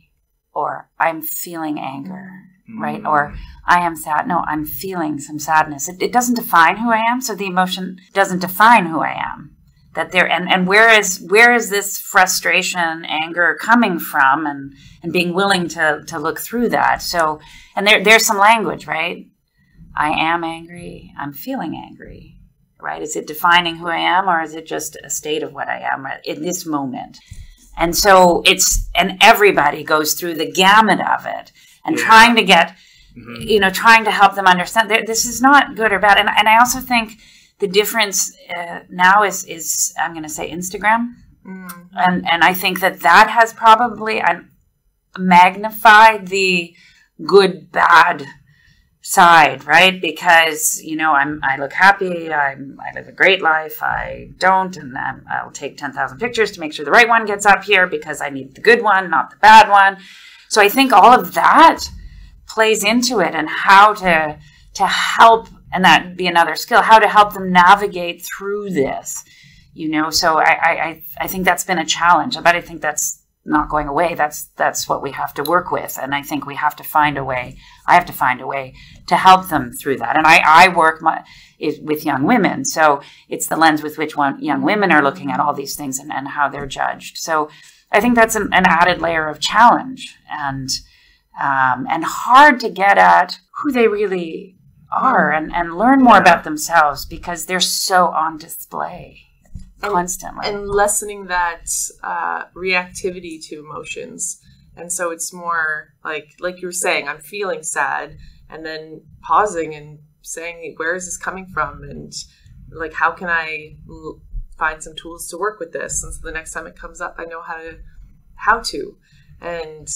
or I'm feeling anger, mm. right? Or I am sad. No, I'm feeling some sadness. It, it, doesn't define who I am. So the emotion doesn't define who I am. That there and, and where is where is this frustration, anger coming from and, and being willing to, to look through that. So and there there's some language, right? I am angry, I'm feeling angry. Right? Is it defining who I am or is it just a state of what I am in this moment? And so it's, and everybody goes through the gamut of it and yeah. trying to get, mm-hmm. you know, trying to help them understand that this is not good or bad. And, and I also think the difference uh, now is, is I'm going to say Instagram. Mm-hmm. And, and I think that that has probably uh, magnified the good, bad side, right? Because you know, I'm I look happy, I'm I live a great life. I don't, and I'm, I'll take ten thousand pictures to make sure the right one gets up here because I need the good one, not the bad one. So I think all of that plays into it, and how to to help, and that be another skill, how to help them navigate through this. You know, so I I I think that's been a challenge, but I think that's not going away. That's that's what we have to work with, and I think we have to find a way. I have to find a way to help them through that. And I, I work my, is, with young women, so it's the lens with which one, young women are looking at all these things and, and how they're judged. So I think that's an, an added layer of challenge and um, and hard to get at who they really are and, and learn more about themselves because they're so on display constantly. and lessening that uh, reactivity to emotions. And so it's more like like you were saying i'm feeling sad and then pausing and saying where is this coming from? And like how can i l- find some tools to work with this? And so the next time it comes up i know how to how to. And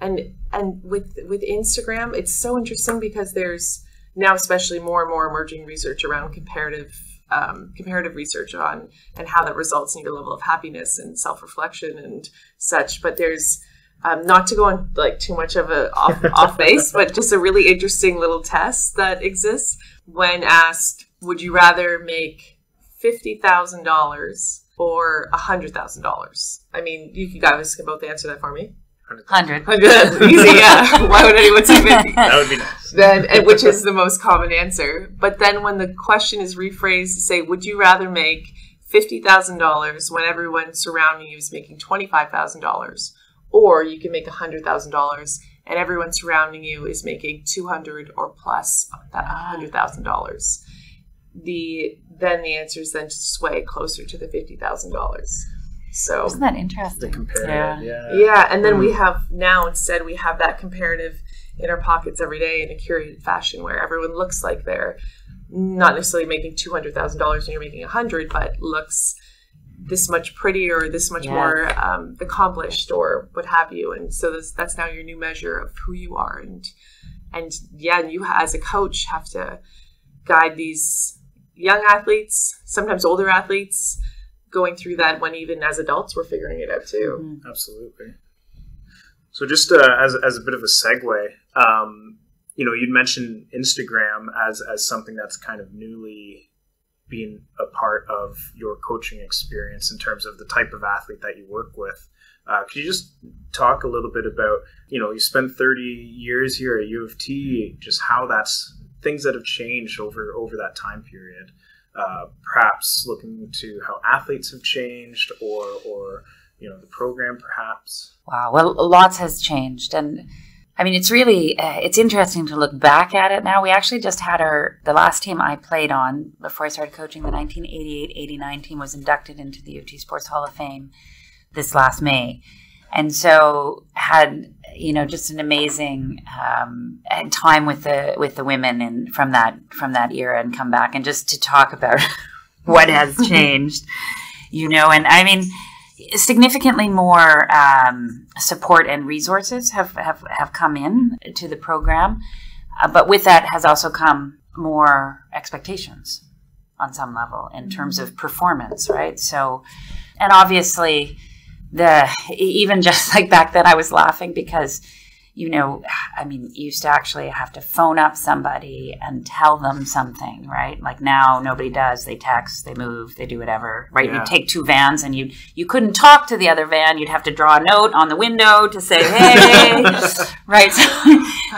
and and with with instagram it's so interesting because there's now especially more and more emerging research around comparative um, comparative research on and how that results in your level of happiness and self-reflection and such but there's um, not to go on like too much of a off, *laughs* off base but just a really interesting little test that exists. When asked would you rather make $50000 or $100000 i mean you guys can both answer that for me Hundred. Hundred. *laughs* Easy, yeah. *laughs* Why would anyone say fifty? That would be nice. Then, which is the most common answer. But then, when the question is rephrased to say, "Would you rather make fifty thousand dollars when everyone surrounding you is making twenty five thousand dollars, or you can make hundred thousand dollars and everyone surrounding you is making two hundred or plus that ah. hundred thousand dollars?" The then the answer is then to sway closer to the fifty thousand dollars. So isn't that interesting? The comparative, yeah. yeah. Yeah, and then mm. we have now instead we have that comparative in our pockets every day in a curated fashion where everyone looks like they're not necessarily making two hundred thousand dollars and you're making a hundred, but looks this much prettier, or this much yeah. more um, accomplished, or what have you. And so that's, that's now your new measure of who you are. And and yeah, you as a coach have to guide these young athletes, sometimes older athletes, going through that when even as adults we're figuring it out too. Mm-hmm. Absolutely. So just uh, as, as a bit of a segue, um, you know, you'd mentioned Instagram as, as something that's kind of newly being a part of your coaching experience in terms of the type of athlete that you work with. Uh, could you just talk a little bit about, you know, you spent 30 years here at U of T, just how that's things that have changed over over that time period. Uh, perhaps looking to how athletes have changed, or or you know the program, perhaps. Wow, well, lots has changed, and I mean it's really uh, it's interesting to look back at it now. We actually just had our the last team I played on before I started coaching, the 1988-89 team, was inducted into the U of T Sports Hall of Fame this last May, and so had you know just an amazing um, time with the with the women and from that from that era and come back and just to talk about *laughs* what has *laughs* changed you know and i mean significantly more um, support and resources have, have have come in to the program. Uh, but with that has also come more expectations on some level in terms of performance right? So and obviously the even just *laughs* like back then I was laughing because you know, I mean, you used to actually have to phone up somebody and tell them something, right? Like now nobody does. They text, they move, they do whatever, right? Yeah. You take two vans and you you couldn't talk to the other van. You'd have to draw a note on the window to say, *laughs* "Hey," *laughs* right? So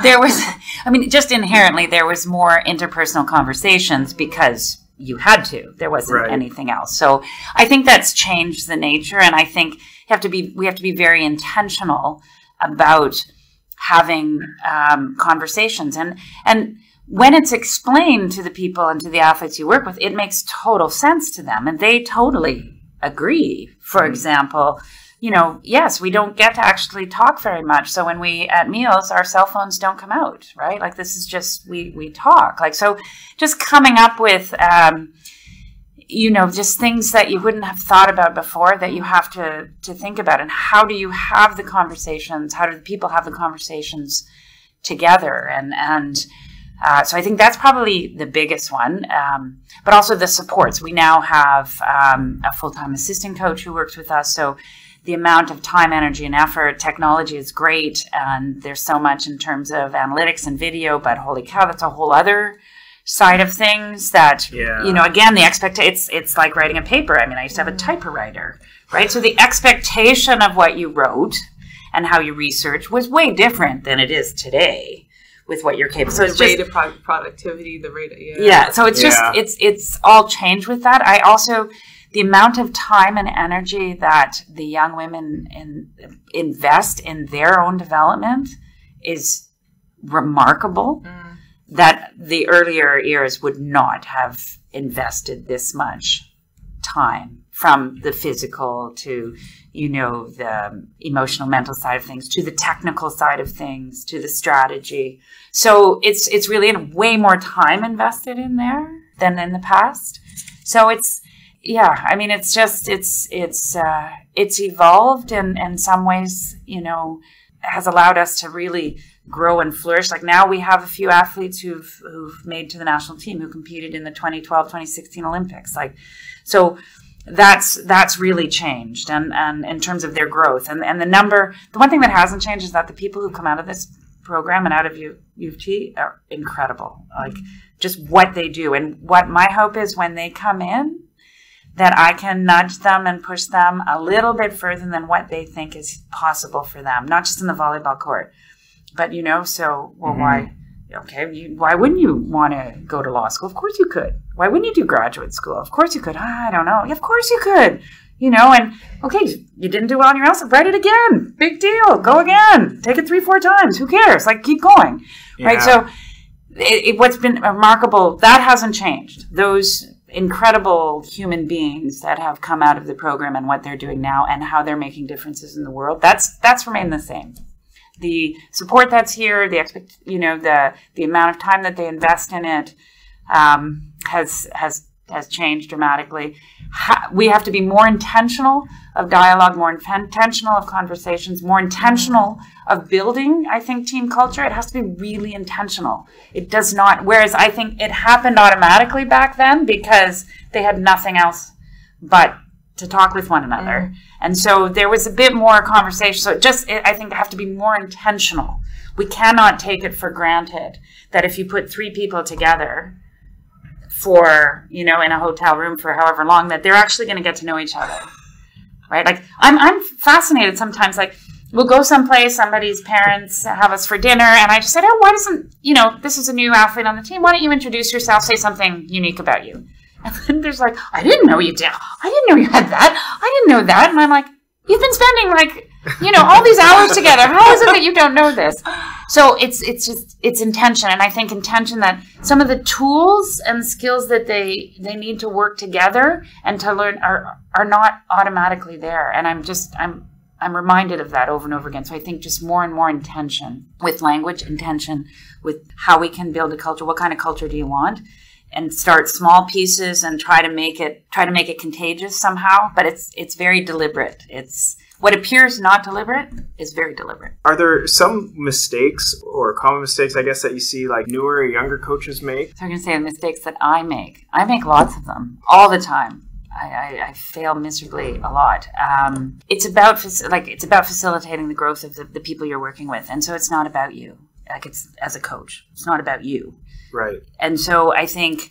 there was, I mean, just inherently there was more interpersonal conversations because you had to. There wasn't right. anything else. So I think that's changed the nature, and I think have to be we have to be very intentional about having um, conversations. And and when it's explained to the people and to the athletes you work with it makes total sense to them. And they totally agree. For mm-hmm. example you know yes we don't get to actually talk very much. So when we at meals our cell phones don't come out right? Like this is just we we talk. Like so just coming up with um, you know just things that you wouldn't have thought about before that you have to to think about. And how do you have the conversations? How do the people have the conversations together? And and uh, so I think that's probably the biggest one, um, but also the supports. We now have um, a full-time assistant coach who works with us, so the amount of time, energy, and effort, technology is great, and there's so much in terms of analytics and video. But holy cow, that's a whole other side of things that yeah. you know again the expect it's it's like writing a paper i mean i used to have a typewriter right so the expectation of what you wrote and how you research was way different than it is today with what you're capable so it's the rate just, of productivity the rate of, yeah. yeah so it's yeah. just it's it's all changed with that i also the amount of time and energy that the young women in, invest in their own development is remarkable mm that the earlier eras would not have invested this much time from the physical to you know the emotional mental side of things to the technical side of things to the strategy. So it's it's really way more time invested in there than in the past. So it's yeah i mean it's just it's it's uh, it's evolved and in some ways you know has allowed us to really grow and flourish. Like now we have a few athletes who've who've made to the national team who competed in the 2012, 2016 Olympics. Like so that's that's really changed and and in terms of their growth and and the number the one thing that hasn't changed is that the people who come out of this program and out of U, U of T are incredible like just what they do and what my hope is when they come in that I can nudge them and push them a little bit further than what they think is possible for them not just in the volleyball court but you know, so well, mm-hmm. why? Okay, you, why wouldn't you want to go to law school? Of course you could. Why wouldn't you do graduate school? Of course you could. Ah, I don't know. Of course you could. You know, and okay, you didn't do well on your LSAT. Write it again. Big deal. Go again. Take it three, four times. Who cares? Like, keep going. Yeah. Right. So, it, it, what's been remarkable that hasn't changed. Those incredible human beings that have come out of the program and what they're doing now and how they're making differences in the world. That's that's remained the same the support that's here, the expect, you know, the the amount of time that they invest in it um, has has has changed dramatically. We have to be more intentional of dialogue, more intentional of conversations, more intentional of building. I think team culture. It has to be really intentional. It does not. Whereas I think it happened automatically back then because they had nothing else but to talk with one another. Mm. And so there was a bit more conversation. So it just, it, I think, have to be more intentional. We cannot take it for granted that if you put three people together for, you know, in a hotel room for however long, that they're actually going to get to know each other. Right? Like, I'm, I'm fascinated sometimes, like, we'll go someplace, somebody's parents have us for dinner, and I just said, oh, why doesn't, you know, this is a new athlete on the team. Why don't you introduce yourself, say something unique about you? And then there's like, I didn't know you did. I didn't know you had that. I didn't know that. And I'm like, you've been spending like, you know, all these hours together. How is it that you don't know this? So it's it's just it's intention, and I think intention that some of the tools and skills that they they need to work together and to learn are are not automatically there. And I'm just I'm I'm reminded of that over and over again. So I think just more and more intention with language, intention with how we can build a culture. What kind of culture do you want? And start small pieces and try to make it try to make it contagious somehow but it's it's very deliberate. It's what appears not deliberate is very deliberate. Are there some mistakes or common mistakes i guess that you see like newer or younger coaches make? So i'm going to say the mistakes that i make. I make lots of them all the time. I, I, I fail miserably a lot. Um, it's about like it's about facilitating the growth of the, the people you're working with, and so it's not about you. Like it's as a coach, it's not about you Right. And so I think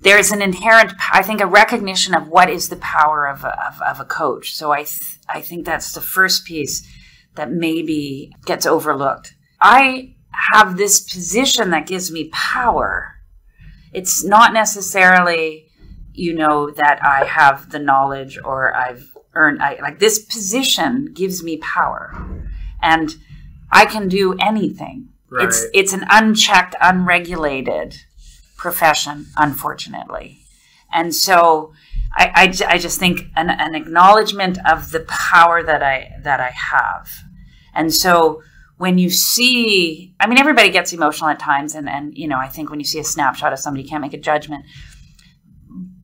there's an inherent, I think, a recognition of what is the power of a, of, of a coach. So I, th- I think that's the first piece that maybe gets overlooked. I have this position that gives me power. It's not necessarily, you know, that I have the knowledge or I've earned, I, like this position gives me power. And I can do anything. Right. It's it's an unchecked, unregulated profession, unfortunately, and so I, I, I just think an, an acknowledgement of the power that I that I have, and so when you see, I mean, everybody gets emotional at times, and and you know, I think when you see a snapshot of somebody, you can't make a judgment,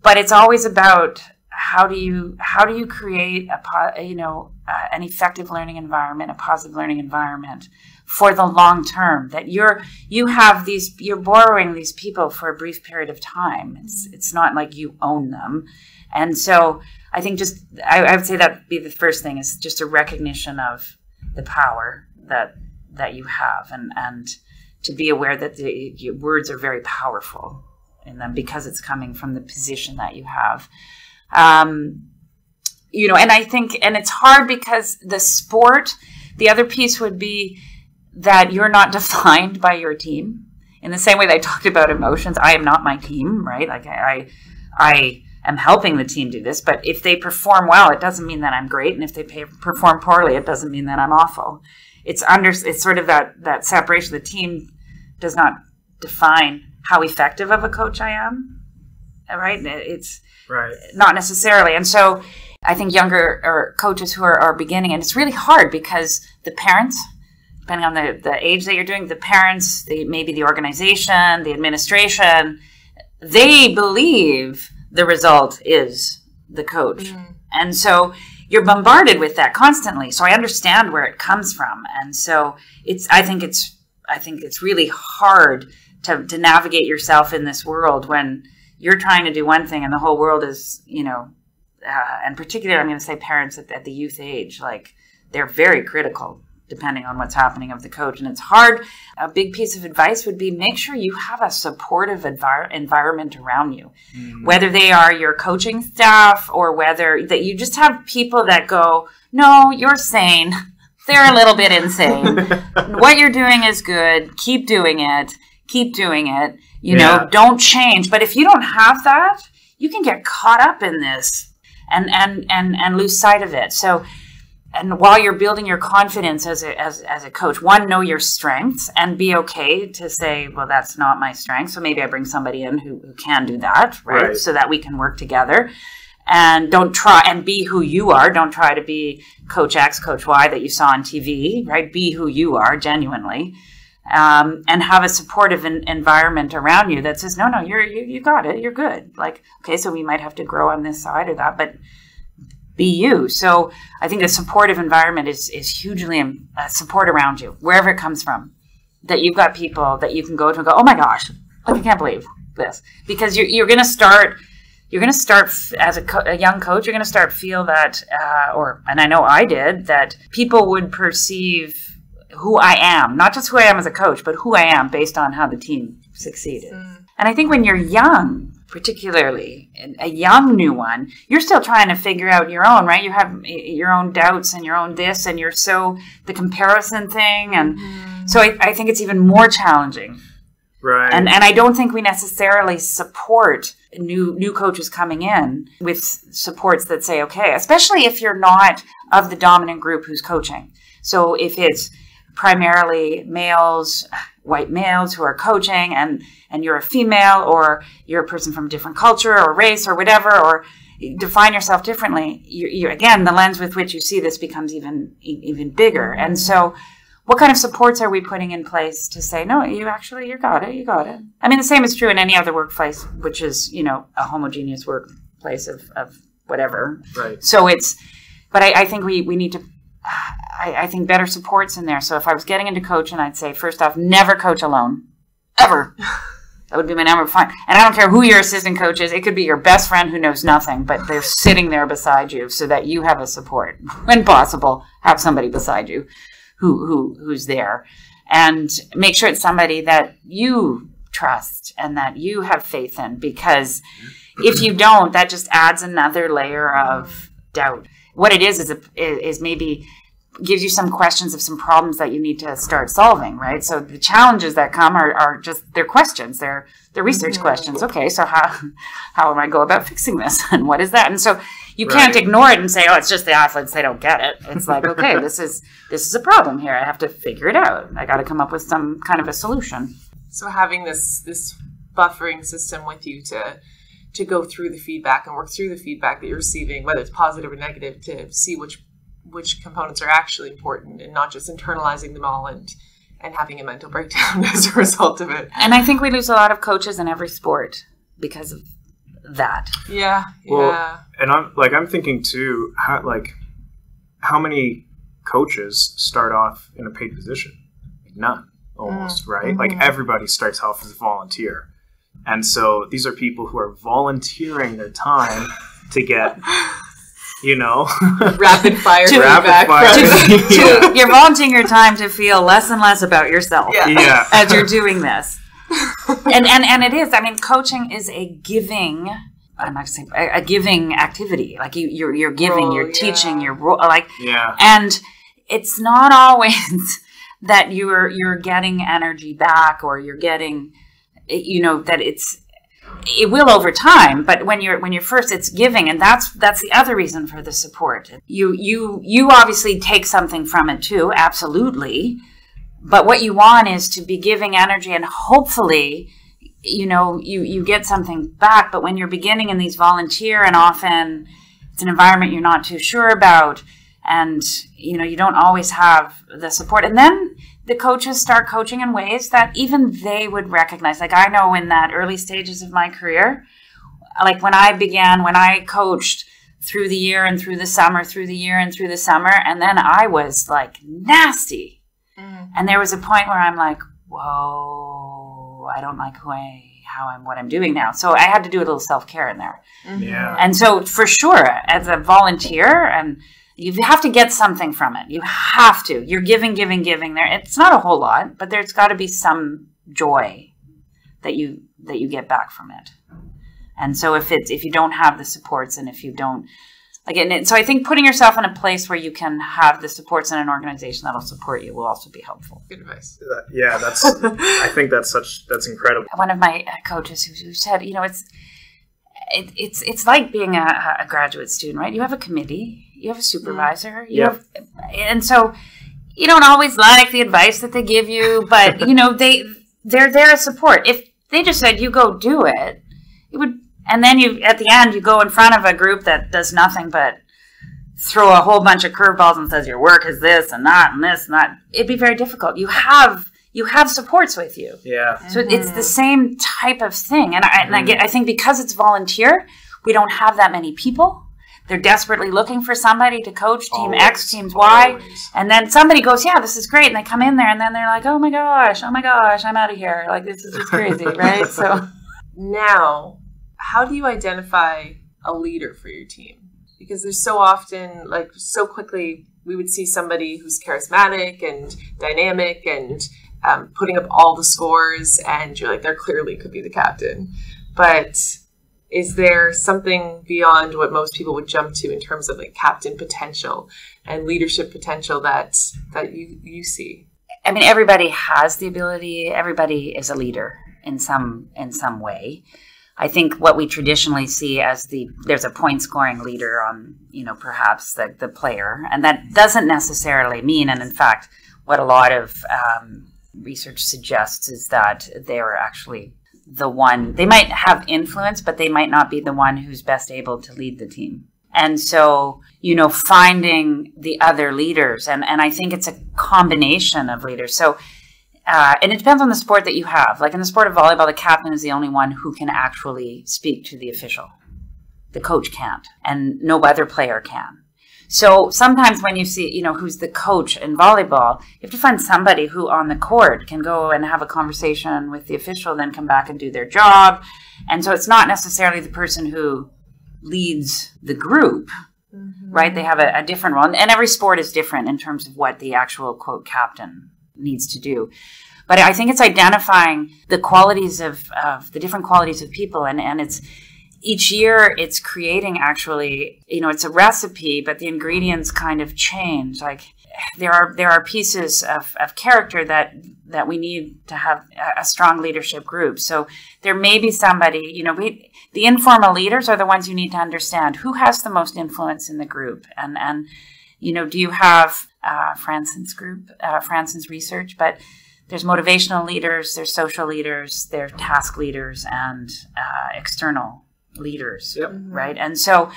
but it's always about how do you how do you create a you know uh, an effective learning environment, a positive learning environment for the long term that you're you have these you're borrowing these people for a brief period of time. It's it's not like you own them. And so i think just i, I would say that be the first thing is just a recognition of the power that that you have and and to be aware that the your words are very powerful in them because it's coming from the position that you have. Um, you know and i think and it's hard because the sport the other piece would be that you're not *laughs* defined by your team. In the same way that I talked about emotions, I am not my team, right? Like I, I am helping the team do this, but if they perform well, it doesn't mean that I'm great, and if they pay, perform poorly, it doesn't mean that I'm awful. It's under, it's sort of that that separation. The team does not define how effective of a coach I am, right? It's right. not necessarily, and so I think younger or coaches who are, are beginning, and it's really hard because the parents depending on the, the age that you're doing, the parents, the, maybe the organization, the administration, they believe the result is the coach. Mm. And so you're bombarded with that constantly. So I understand where it comes from. And so it's, I think it's, I think it's really hard to, to navigate yourself in this world when you're trying to do one thing and the whole world is, you know, uh, and particularly I'm going to say parents at, at the youth age, like they're very critical depending on what's happening of the coach. And it's hard. A big piece of advice would be make sure you have a supportive envir- environment around you, mm-hmm. whether they are your coaching staff or whether that you just have people that go, no, you're sane. *laughs* They're a little bit insane. *laughs* what you're doing is good. Keep doing it. Keep doing it. You yeah. know, don't change. But if you don't have that, you can get caught up in this and and and and lose sight of it. So and while you're building your confidence as a, as, as a coach, one, know your strengths and be okay to say, well, that's not my strength. So maybe I bring somebody in who, who can do that, right? right? So that we can work together. And don't try and be who you are. Don't try to be Coach X, Coach Y that you saw on TV, right? Be who you are genuinely. Um, and have a supportive environment around you that says, no, no, you're, you, you got it. You're good. Like, okay, so we might have to grow on this side or that, but be you. So I think a supportive environment is is hugely uh, support around you, wherever it comes from. That you've got people that you can go to and go, oh my gosh, like I can't believe this, because you're you're going to start you're going to start as a, co- a, young coach you're going to start feel that uh, or and i know i did that people would perceive who i am not just who i am as a coach but who i am based on how the team succeeded mm. and i think when you're young particularly a young new one you're still trying to figure out your own right you have your own doubts and your own this and you're so the comparison thing and mm. so I, I think it's even more challenging Right. And and I don't think we necessarily support new new coaches coming in with supports that say, okay, especially if you're not of the dominant group who's coaching. So if it's primarily males, white males who are coaching and and you're a female or you're a person from a different culture or race or whatever or define yourself differently you, you again the lens with which you see this becomes even even bigger. And so what kind of supports are we putting in place to say no you actually you got it you got it. I mean the same is true in any other workplace which is you know a homogeneous workplace of, of whatever. Right. So it's but i, I think we we need to I, I think better supports in there so if i was getting into coaching i'd say first off never coach alone ever that would be my number one. And I don't care who your assistant coach is. It could be your best friend who knows nothing, but they're sitting there beside you so that you have a support. *laughs* When possible, have somebody beside you who who who's there, and make sure it's somebody that you trust and that you have faith in. Because if you don't, that just adds another layer of doubt. What it is is a, is maybe gives you some questions of some problems that you need to start solving, right? So the challenges that come are, are just they're questions, they're they're research mm-hmm. questions. Okay, so how *laughs* how am I go about fixing this, *laughs* and what is that? And so you right. can't ignore it and say, oh, it's just the athletes; they don't get it. It's like, *laughs* okay, this is this is a problem here. I have to figure it out. I got to come up with some kind of a solution. So having this this buffering system with you to to go through the feedback and work through the feedback that you're receiving, whether it's positive or negative, to see which which components are actually important and not just internalizing them all and and having a mental *laughs* breakdown as a result of it. And I think we lose a lot of coaches in every sport because of that. Yeah. Well, yeah. And I'm like I'm thinking too how like how many coaches start off in a paid position? None almost, mm. right? Mm-hmm. Like everybody starts off as a volunteer. And so these are people who are volunteering their time to get *laughs* you know, rapid fire to, rapid fire. To, to, *laughs* you're volunteering your time to feel less and less about yourself yeah. yeah. as you're doing this. *laughs* and, and and it is. I mean, coaching is a giving. I'm not saying a, a giving activity. Like you, you're you're giving, role, you're yeah. teaching, you're like yeah. And it's not always *laughs* that you're you're getting energy back or you're getting, you know, that it's it will over time but when you're when you're first it's giving and that's that's the other reason for the support. You you you obviously take something from it too absolutely but what you want is to be giving energy and hopefully you know you you get something back but when you're beginning in these volunteer and often it's an environment you're not too sure about and you know you don't always have the support and then the coaches start coaching in ways that even they would recognize. Like I know in that early stages of my career, like when I began, when I coached through the year and through the summer, through the year and through the summer, and then I was like nasty. Mm. And there was a point where I'm like, whoa, I don't like who I how I'm what I'm doing now. So I had to do a little self care in there. Mm-hmm. Yeah. And so for sure, as a volunteer and you have to get something from it. You have to. You're giving, giving, giving. There, it's not a whole lot, but there's got to be some joy that you that you get back from it. And so if it's if you don't have the supports and if you don't again, so I think putting yourself in a place where you can have the supports in an organization that'll support you will also be helpful. Good advice. Yeah, that's. *laughs* I think that's such that's incredible. One of my uh, coaches who, who said, you know, it's it, it's it's like being a, a graduate student, right? You have a committee you have a supervisor. You yep. have, and so you don't always like the advice that they give you, but you know they they're there as support. If they just said you go do it, it would, and then you at the end you go in front of a group that does nothing but throw a whole bunch of curveballs and says your work is this and that and this and that. It'd be very difficult. You have you have supports with you. Yeah. So mm-hmm. it's the same type of thing, and I, and I get I think because it's volunteer, we don't have that many people they're desperately looking for somebody to coach team always, X, teams Y. Always. And then somebody goes, Yeah, this is great. And they come in there and then they're like, Oh my gosh, oh my gosh, I'm out of here. Like, this is just crazy, *laughs* right? So now, how do you identify a leader for your team? Because there's so often, like, so quickly, we would see somebody who's charismatic and dynamic and um, putting up all the scores, and you're like, they're clearly could be the captain. But is there something beyond what most people would jump to in terms of like captain potential and leadership potential that that you you see? I mean, everybody has the ability. Everybody is a leader in some in some way. I think what we traditionally see as the there's a point scoring leader on you know perhaps the the player, and that doesn't necessarily mean. And in fact, what a lot of um, research suggests is that they are actually the one. They might have influence, but they might not be the one who's best able to lead the team. And so, you know, finding the other leaders, and, and I think it's a combination of leaders. So, uh, and it depends on the sport that you have. Like in the sport of volleyball, the captain is the only one who can actually speak to the official. The coach can't, and no other player can. So sometimes when you see, you know, who's the coach in volleyball, you have to find somebody who on the court can go and have a conversation with the official, then come back and do their job. And so it's not necessarily the person who leads the group, mm-hmm. right? They have a, a different role. And every sport is different in terms of what the actual quote captain needs to do. But I think it's identifying the qualities of, of the different qualities of people and, and it's each year it's creating actually you know it's a recipe but the ingredients kind of change. Like there are there are pieces of, of character that that we need to have a strong leadership group. So there may be somebody you know we the informal leaders are the ones you need to understand who has the most influence in the group. And and you know do you have uh, Fransen's group uh, Fransen's research? But there's motivational leaders there's social leaders there's task leaders and uh, external leaders, yep. right? And so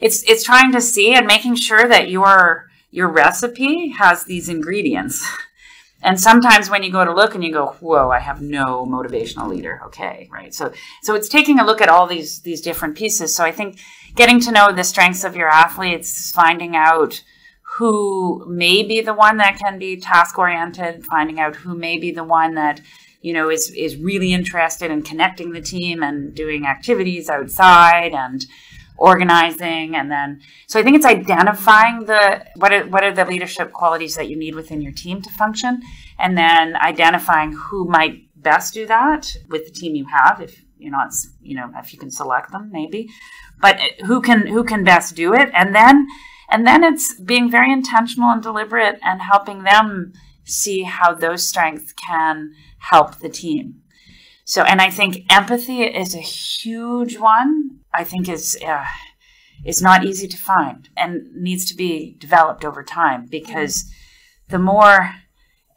it's it's trying to see and making sure that your your recipe has these ingredients. And sometimes when you go to look and you go, "Whoa, I have no motivational leader." Okay, right? So so it's taking a look at all these these different pieces. So I think getting to know the strengths of your athletes, finding out who may be the one that can be task oriented, finding out who may be the one that you know, is is really interested in connecting the team and doing activities outside and organizing. And then so I think it's identifying the what are, what are the leadership qualities that you need within your team to function and then identifying who might best do that with the team you have if you're not you know if you can select them maybe. But uh, who can who can best do it? And then and then it's being very intentional and deliberate and helping them see how those strengths can help the team. So, and I think empathy is a huge one. I think is uh, is not easy to find and needs to be developed over time because the more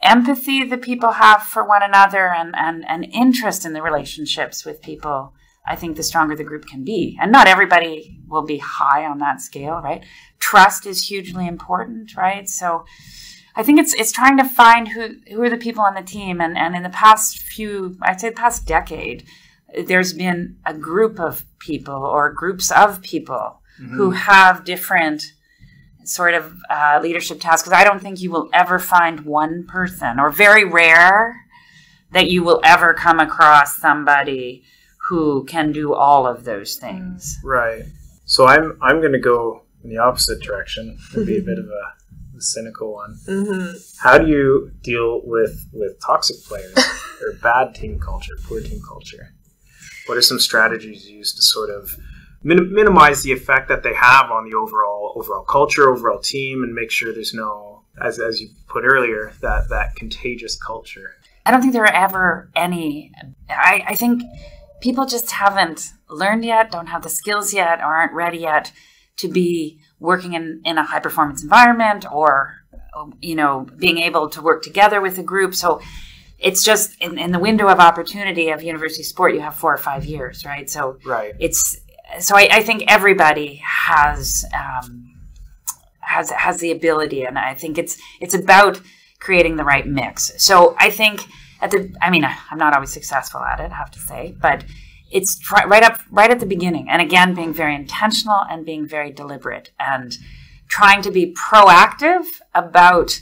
empathy that people have for one another and, and, and interest in the relationships with people, I think the stronger the group can be. And not everybody will be high on that scale, right? Trust is hugely important, right? So I think it's it's trying to find who who are the people on the team, and and in the past few, I'd say the past decade, there's been a group of people or groups of people mm-hmm. who have different sort of uh, leadership tasks. Because I don't think you will ever find one person, or very rare that you will ever come across somebody who can do all of those things. Right. So I'm I'm going to go in the opposite direction and be a bit of a the cynical one. Mm-hmm. How do you deal with with toxic players *laughs* or bad team culture, poor team culture? What are some strategies you use to sort of min- minimize the effect that they have on the overall overall culture, overall team, and make sure there's no, as as you put earlier, that that contagious culture? I don't think there are ever any. I, I think people just haven't learned yet, don't have the skills yet, or aren't ready yet to be working in, in a high performance environment or you know being able to work together with a group. So it's just in, in the window of opportunity of university sport you have four or five years right? So right. it's so I, I think everybody has um, has has the ability. And i think it's it's about creating the right mix. So i think at the i mean i'm not always successful at it i have to say but it's try, right up right at the beginning and again being very intentional and being very deliberate and trying to be proactive about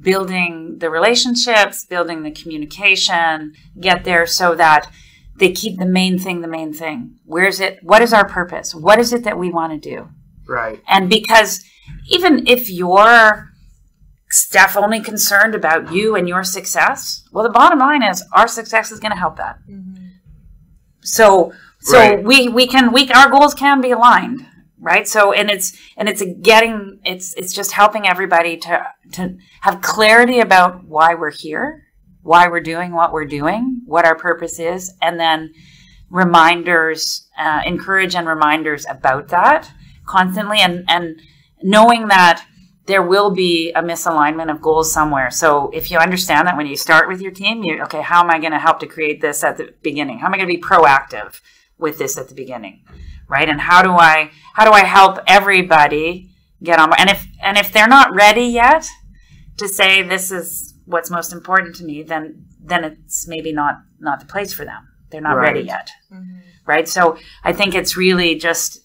building the relationships building the communication get there so that they keep the main thing the main thing. Where's it? What is our purpose? What is it that we want to do? Right. And because even if you're staff only concerned about you and your success, well, the bottom line is our success is going to help that. Mm-hmm. So, so right. we we can we our goals can be aligned, right? So, and it's and it's getting it's it's just helping everybody to to have clarity about why we're here, why we're doing what we're doing, what our purpose is, and then reminders, uh, encourage and reminders about that constantly, and and knowing that there will be a misalignment of goals somewhere. So if you understand that when you start with your team, you okay, how am I going to help to create this at the beginning? How am I going to be proactive with this at the beginning? Right? And how do I how do I help everybody get on and if and if they're not ready yet to say this is what's most important to me, then then it's maybe not not the place for them. They're not right. ready yet. Mm-hmm. Right? So I think it's really just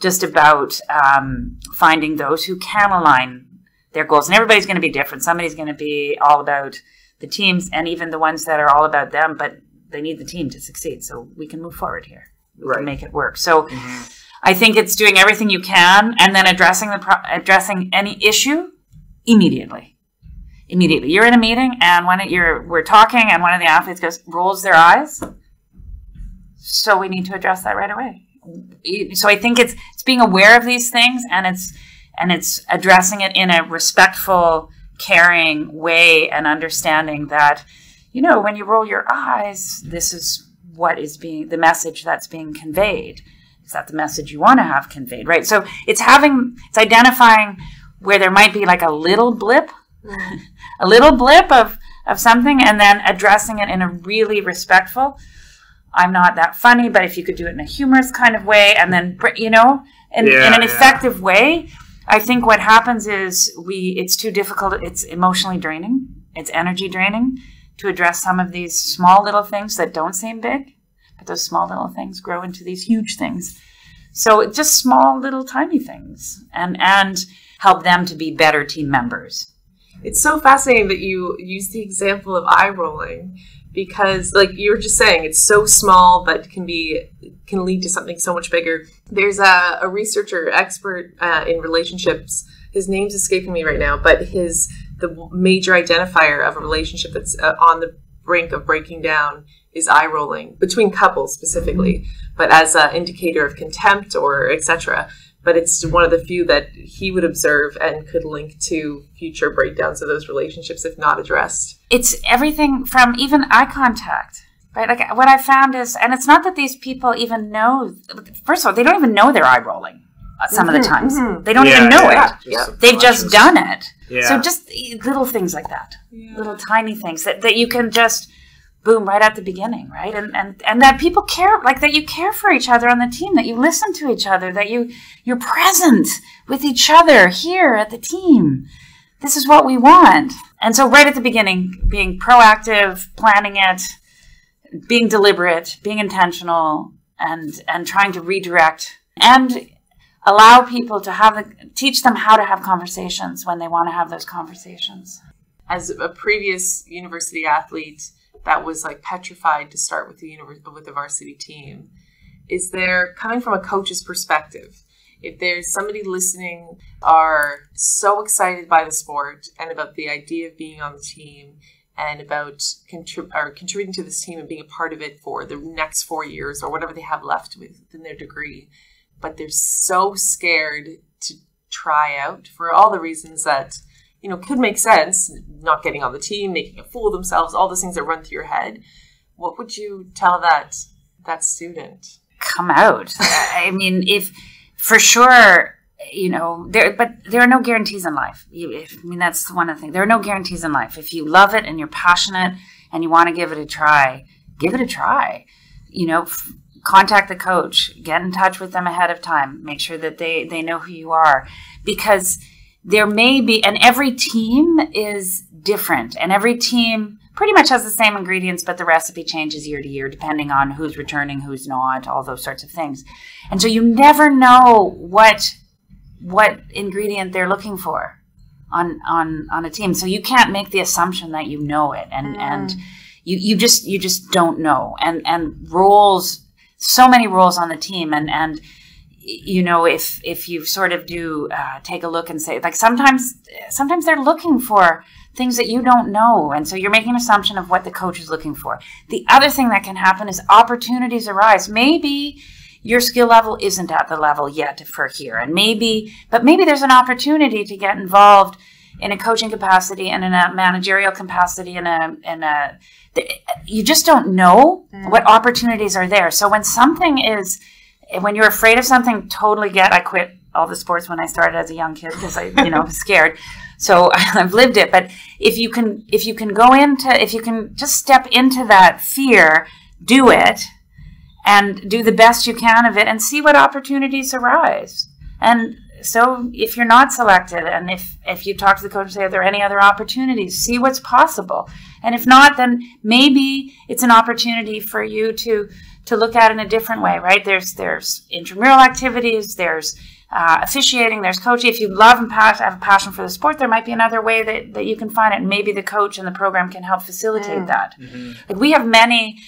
just about um, finding those who can align their goals. And everybody's going to be different. Somebody's going to be all about the teams and even the ones that are all about them, but they need the team to succeed. So we can move forward here. We right. can make it work. So mm-hmm. I think it's doing everything you can and then addressing the pro- addressing any issue immediately. Immediately. You're in a meeting and when it, you're we're talking and one of the athletes goes rolls their eyes. So we need to address that right away so I think it's it's being aware of these things and it's and it's addressing it in a respectful, caring way and understanding that you know when you roll your eyes, this is what is being the message that's being conveyed. Is that the message you want to have conveyed, right? So it's having it's identifying where there might be like a little blip, mm. *laughs* a little blip of of something, and then addressing it in a really respectful I'm not that funny, but if you could do it in a humorous kind of way and then, you know, in, yeah, in an effective yeah. way, I think what happens is we, it's too difficult. It's emotionally draining. It's energy draining to address some of these small little things that don't seem big, but those small little things grow into these huge things. So just small little tiny things and, and help them to be better team members. It's so fascinating that you use the example of eye rolling because like you were just saying it's so small but can be can lead to something so much bigger. There's a, a researcher expert uh, in relationships. His name's escaping me right now but his the major identifier of a relationship that's uh, on the brink of breaking down is eye rolling between couples specifically but as an indicator of contempt or etc but it's one of the few that he would observe and could link to future breakdowns of those relationships if not addressed. It's everything from even eye contact. Right, like what I found is, and it's not that these people even know. First of all, they don't even know they're eye rolling. Some mm-hmm, of the mm-hmm, times mm-hmm. they don't yeah, even know yeah, it. Yeah. They've just done it. So just little things like that, little tiny things that, that you can just boom right at the beginning right? And and and that people care like that you care for each other on the team that you listen to each other that you you're present with each other here at the team. This is what we want. And so right at the beginning being proactive planning it being deliberate being intentional and and trying to redirect and allow people to have the, teach them how to have conversations when they want to have those conversations. As a previous university athlete that was like petrified to start with the university with the varsity team is there coming from a coach's perspective. If there's somebody listening are so excited by the sport and about the idea of being on the team and about contrib- or contributing to this team and being a part of it for the next four years or whatever they have left within their degree. But they're so scared to try out for all the reasons that you know, could make sense, not getting on the team, making a fool of themselves, all those things that run through your head. What would you tell that that student? Come out. *laughs* I mean, if for sure, you know, there, but there are no guarantees in life. You, if, I mean, that's one of the things. There are no guarantees in life. If you love it and you're passionate and you want to give it a try, give it a try. You know, f- contact the coach, get in touch with them ahead of time, make sure that they they know who you are, because there may be, and every team is different, and every team pretty much has the same ingredients, but the recipe changes year to year depending on who's returning, who's not, all those sorts of things. And so you never know what what ingredient they're looking for on on on a team. So you can't make the assumption that you know it, and mm. and you you just you just don't know and and roles so many roles on the team and and you know if if you sort of do uh, take a look and say like sometimes sometimes they're looking for things that you don't know and so you're making an assumption of what the coach is looking for the other thing that can happen is opportunities arise maybe your skill level isn't at the level yet for here and maybe but maybe there's an opportunity to get involved in a coaching capacity and in a managerial capacity and a in a you just don't know mm. what opportunities are there. So when something is, when you're afraid of something, totally get. I quit all the sports when I started as a young kid because I, you know, was *laughs* scared. So *laughs* I've lived it. But if you can, if you can go into, if you can just step into that fear, do it, and do the best you can of it, and see what opportunities arise. And so if you're not selected and if if you talk to the coach and say are there any other opportunities see what's possible and if not then maybe it's an opportunity for you to to look at in a different way right there's there's intramural activities there's uh, officiating there's coaching if you love and have a passion for the sport there might be another way that, that you can find it and maybe the coach and the program can help facilitate mm. that mm-hmm. like we have many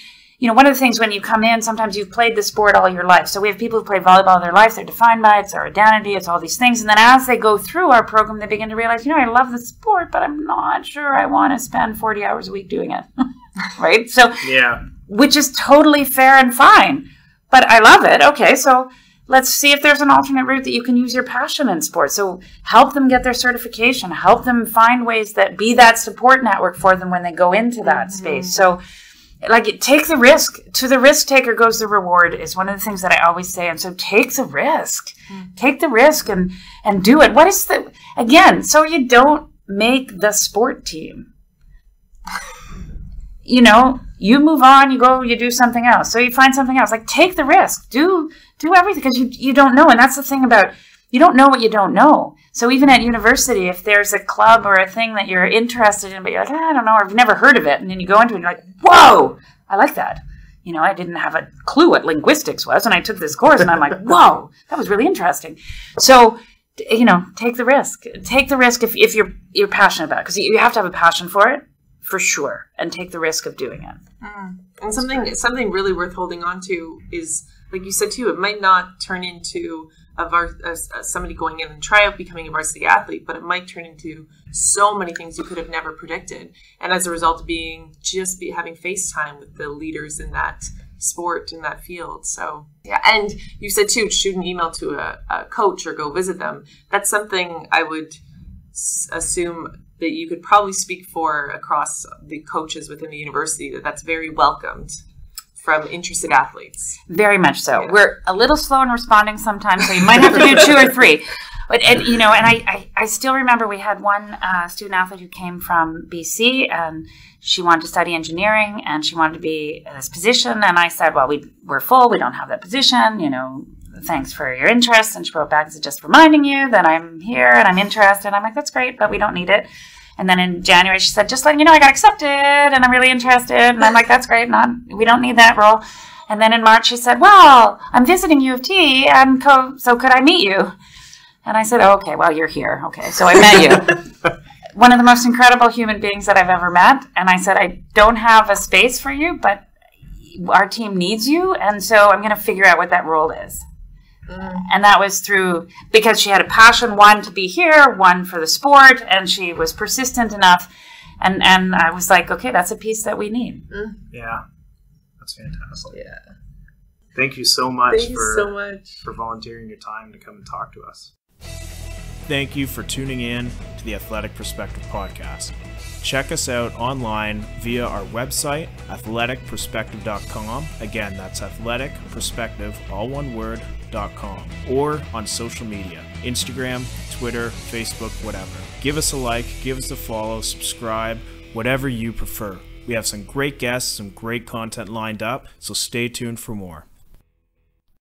you know, one of the things when you come in, sometimes you've played the sport all your life. So we have people who play volleyball their life. They're defined by it. It's their identity. It's all these things. And then as they go through our program, they begin to realize, you know, I love the sport, but I'm not sure I want to spend 40 hours a week doing it. *laughs* right? So, yeah, which is totally fair and fine. But I love it. Okay, so let's see if there's an alternate route that you can use your passion in sports. So help them get their certification, help them find ways that be that support network for them when they go into that mm-hmm. space. So like take the risk to the risk taker goes the reward is one of the things that i always say and so take the risk mm. take the risk and and do it what is the again so you don't make the sport team *laughs* you know you move on you go you do something else so you find something else like take the risk do do everything because you you don't know and that's the thing about you don't know what you don't know. So even at university, if there's a club or a thing that you're interested in, but you're like, ah, I don't know, or I've never heard of it, and then you go into it and you're like, whoa, I like that. You know, I didn't have a clue what linguistics was, and I took this course, and I'm like, *laughs* whoa, that was really interesting. So, you know, take the risk. Take the risk if, if you're you're passionate about it, because you have to have a passion for it, for sure, and take the risk of doing it. Mm. And something something really worth holding on to is, like you said too, it might not turn into a, our as, as somebody going in and try out becoming a varsity athlete, but it might turn into so many things you could have never predicted. And as a result of being just be having FaceTime with the leaders in that sport in that field. So yeah, and you said too, shoot an email to a, a coach or go visit them. That's something I would s- assume that you could probably speak for across the coaches within the university that that's very welcomed from interested athletes. Very much so. Yeah. We're a little slow in responding sometimes, so you might have to do two or three. But and, you know, and I, I, I still remember we had one uh, student athlete who came from BC and she wanted to study engineering and she wanted to be in this position. And I said, well, we we're full. We don't have that position. You know, thanks for your interest. And she wrote back and said, just reminding you that I'm here and I'm interested. I'm like, that's great, but we don't need it. And then in January, she said, just letting you know, I got accepted and I'm really interested. And I'm like, that's great. Not, we don't need that role. And then in March, she said, well, I'm visiting U of T and co- so could I meet you? And I said, oh, okay, well, you're here. Okay. So I met you. *laughs* One of the most incredible human beings that I've ever met. And I said, I don't have a space for you, but our team needs you. And so I'm going to figure out what that role is. Mm. And that was through because she had a passion, one to be here, one for the sport, and she was persistent enough. And and I was like, okay, that's a piece that we need. Mm. Yeah, that's fantastic. Yeah. Thank you so much Thank for so much. for volunteering your time to come and talk to us. Thank you for tuning in to the Athletic Perspective podcast. Check us out online via our website, athleticperspective.com. Again, that's athletic perspective, all one word, or on social media Instagram, Twitter, Facebook, whatever. Give us a like, give us a follow, subscribe, whatever you prefer. We have some great guests, some great content lined up, so stay tuned for more.